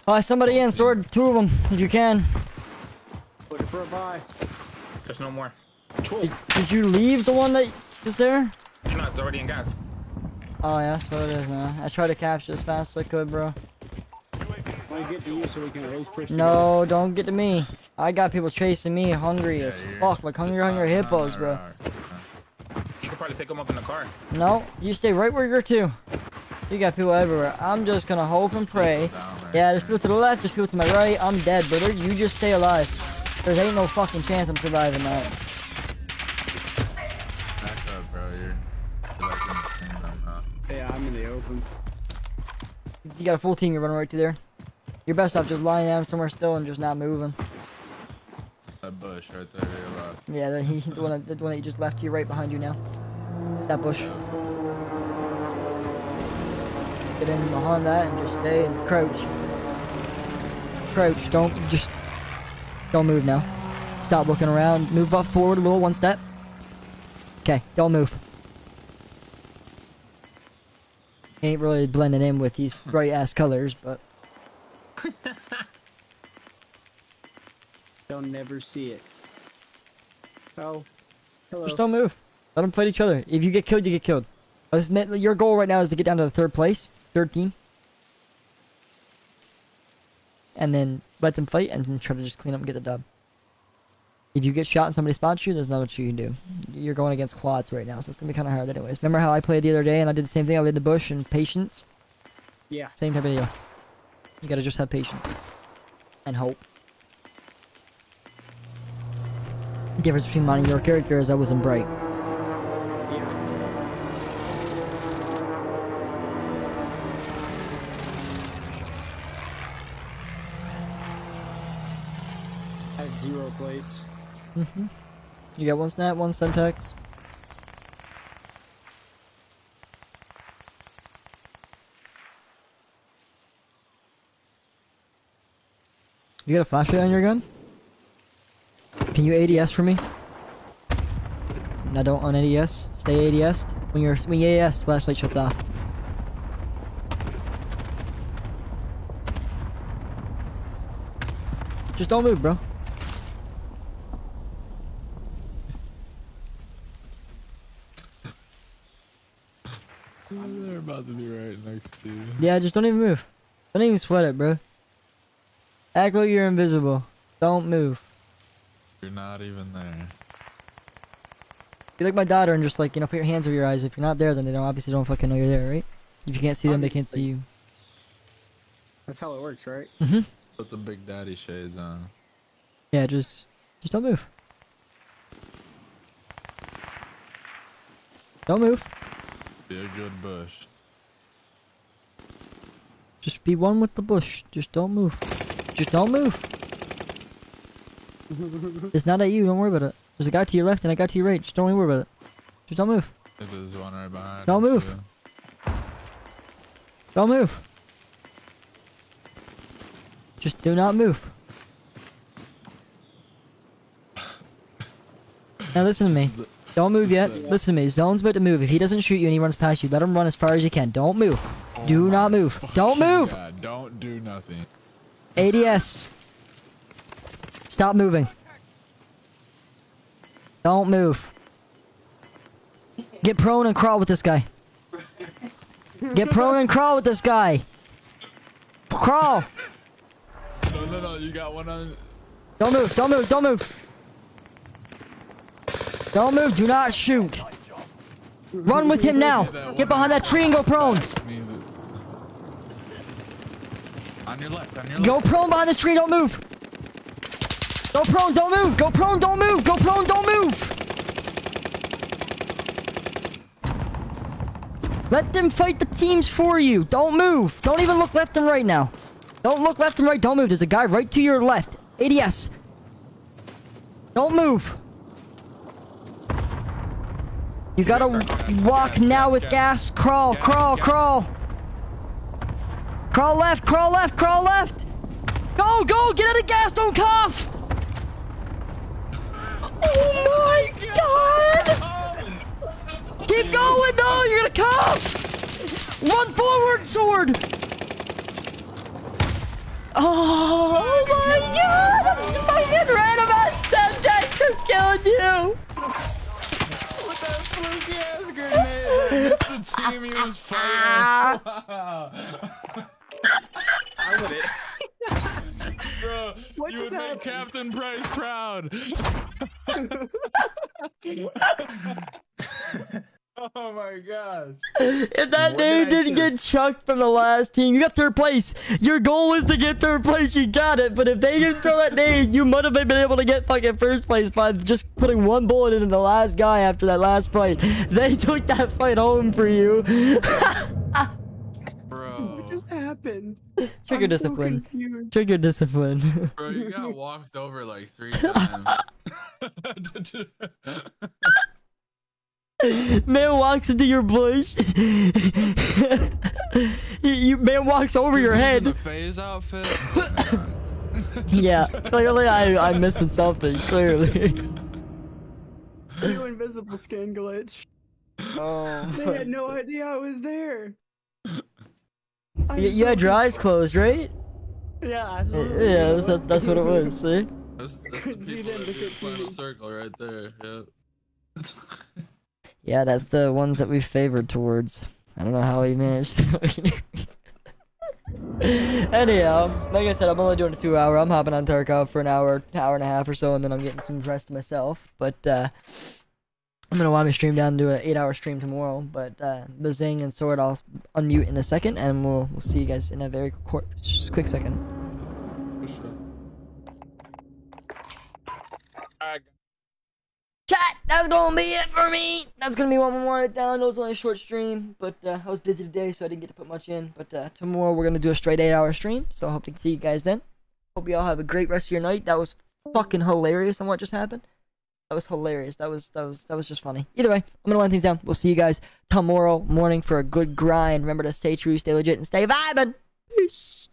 Buy somebody in, sword. Two of them, if you can. Looking for a buy. There's no more. Did, did you leave the one that was there? No, it's already in gas. Oh yeah, so it is now. I tried to capture as fast as I could, bro. Get to you so we can at least together. No, don't get to me. I got people chasing me, hungry as you're fuck, like hungry, just hungry hippos, that bro. rock. Okay. You could probably pick them up in the car. No, you stay right where you're to. You got people everywhere. I'm just gonna hope and pray. Down. Yeah, there's people to the left, there's people to my right. I'm dead, brother. You just stay alive. There ain't no fucking chance I'm surviving that. Back up, bro. You're, you're like in the thing, I'm not. Yeah, I'm in the open. You got a full team, you're running right to there. You're best off just lying down somewhere still and just not moving. That bush right there, to your left. Yeah, the, he, the, one that, the one that you just left to your right behind you now. That bush. Get in behind that and just stay and crouch. Crouch, don't just don't move now. Stop looking around. Move up forward a little, one step. Okay, don't move. Ain't really blending in with these bright ass colors, but They'll never see it. Oh, hello. just don't move. Let them fight each other. If you get killed, you get killed. Your goal right now is to get down to the third place, third team, and then let them fight and then try to just clean up and get the dub. If you get shot and somebody spots you, there's not much you can do. You're going against quads right now, so it's gonna be kind of hard anyways. Remember how I played the other day and I did the same thing? I laid the bush and patience. Yeah. Same type of deal. You gotta just have patience and hope. The difference between mine and your character is I wasn't bright. Mm-hmm. You got one snap, one semtex. You got a flashlight on your gun? Can you ADS for me? No, don't on ADS. Stay ADS. When you're when you ADS, flashlight shuts off. Just don't move, bro. They're about to be right next to you. Yeah, just don't even move. Don't even sweat it, bro. Act like you're invisible. Don't move. You're not even there. Be like my daughter and just like, you know, put your hands over your eyes. If you're not there, then they don't obviously don't fucking know you're there, right? If you can't see them, they can't see you. That's how it works, right? Mm-hmm. Put the big daddy shades on. Yeah, just just don't move. Don't move. Be a good bush. Just be one with the bush. Just don't move. Just don't move. it's not at you. Don't worry about it. There's a guy to your left and a guy to your right. Just don't worry about it. Just don't move. There's one right behind. Don't move. too. Don't move. Just do not move. Now listen to me. Don't move yet. Listen to me. Zone's about to move. If he doesn't shoot you and he runs past you, let him run as far as you can. Don't move. Do not move. Don't move. God, don't do nothing. ADS. Stop moving. Don't move. Get prone and crawl with this guy. Get prone and crawl with this guy. Crawl. No, no, no. You got one on. Don't move. Don't move. Don't move. Don't move. Do not shoot. Run with him now. Get behind that tree and go prone. On your left. On your left. Go prone behind this tree. Don't move. Go prone. Don't move. Go prone. Don't move. Go prone. Don't move. Let them fight the teams for you. Don't move. Don't even look left and right now. Don't look left and right. Don't move. There's a guy right to your left. ADS. Don't move. You gotta walk gas, now gas, with gas. gas. Crawl, crawl, crawl. Crawl left, crawl left, crawl left. Go, go, get out of gas, don't cough. Oh my god! Keep going, no, you're gonna cough. Run forward, sword. Oh my god! I'm fucking random ass subject just killed you. With that fluky ass grenade. That's the team he was fighting. I would it. Bro, What you just would make happened? Captain Price proud. oh my gosh. If that What nade did didn't get chucked from the last team, you got third place. Your goal was to get third place. You got it. But if they didn't throw that nade, you might have been able to get fucking first place by just putting one bullet into the last guy after that last fight. They took that fight home for you. Bro. What just happened? Trigger I'm discipline. So. Trigger discipline. Bro, you got walked over like three times. Man walks into your bush. you, you man walks over your head. The phase outfit. Oh, yeah, clearly I I'm missing something. Clearly. New invisible skin glitch. Oh. They had no idea I was there. I'm You, you had your eyes closed, right? Yeah. I Yeah, that's, that, that's what it was. See? That's, that's the Couldn't see people that they do final circle right there. Yep. Yeah, that's the ones that we favored towards. I don't know how he managed. Anyhow, like I said, I'm only doing a two hour. I'm hopping on Tarkov for an hour, hour and a half or so, and then I'm getting some rest myself. But uh, I'm gonna wind my stream down to an eight hour stream tomorrow. But uh, the Zing and Sword I'll unmute in a second, and we'll we'll see you guys in a very quick second. Chat, that's gonna be it for me. That's gonna be one more down. It was only a short stream, but uh, I was busy today, so I didn't get to put much in. But uh, tomorrow we're gonna do a straight eight-hour stream, so I hope to see you guys then. Hope you all have a great rest of your night. That was fucking hilarious on what just happened. That was hilarious. That was that was that was just funny. Either way, I'm gonna wind things down. We'll see you guys tomorrow morning for a good grind. Remember to stay true, stay legit, and stay vibing. Peace.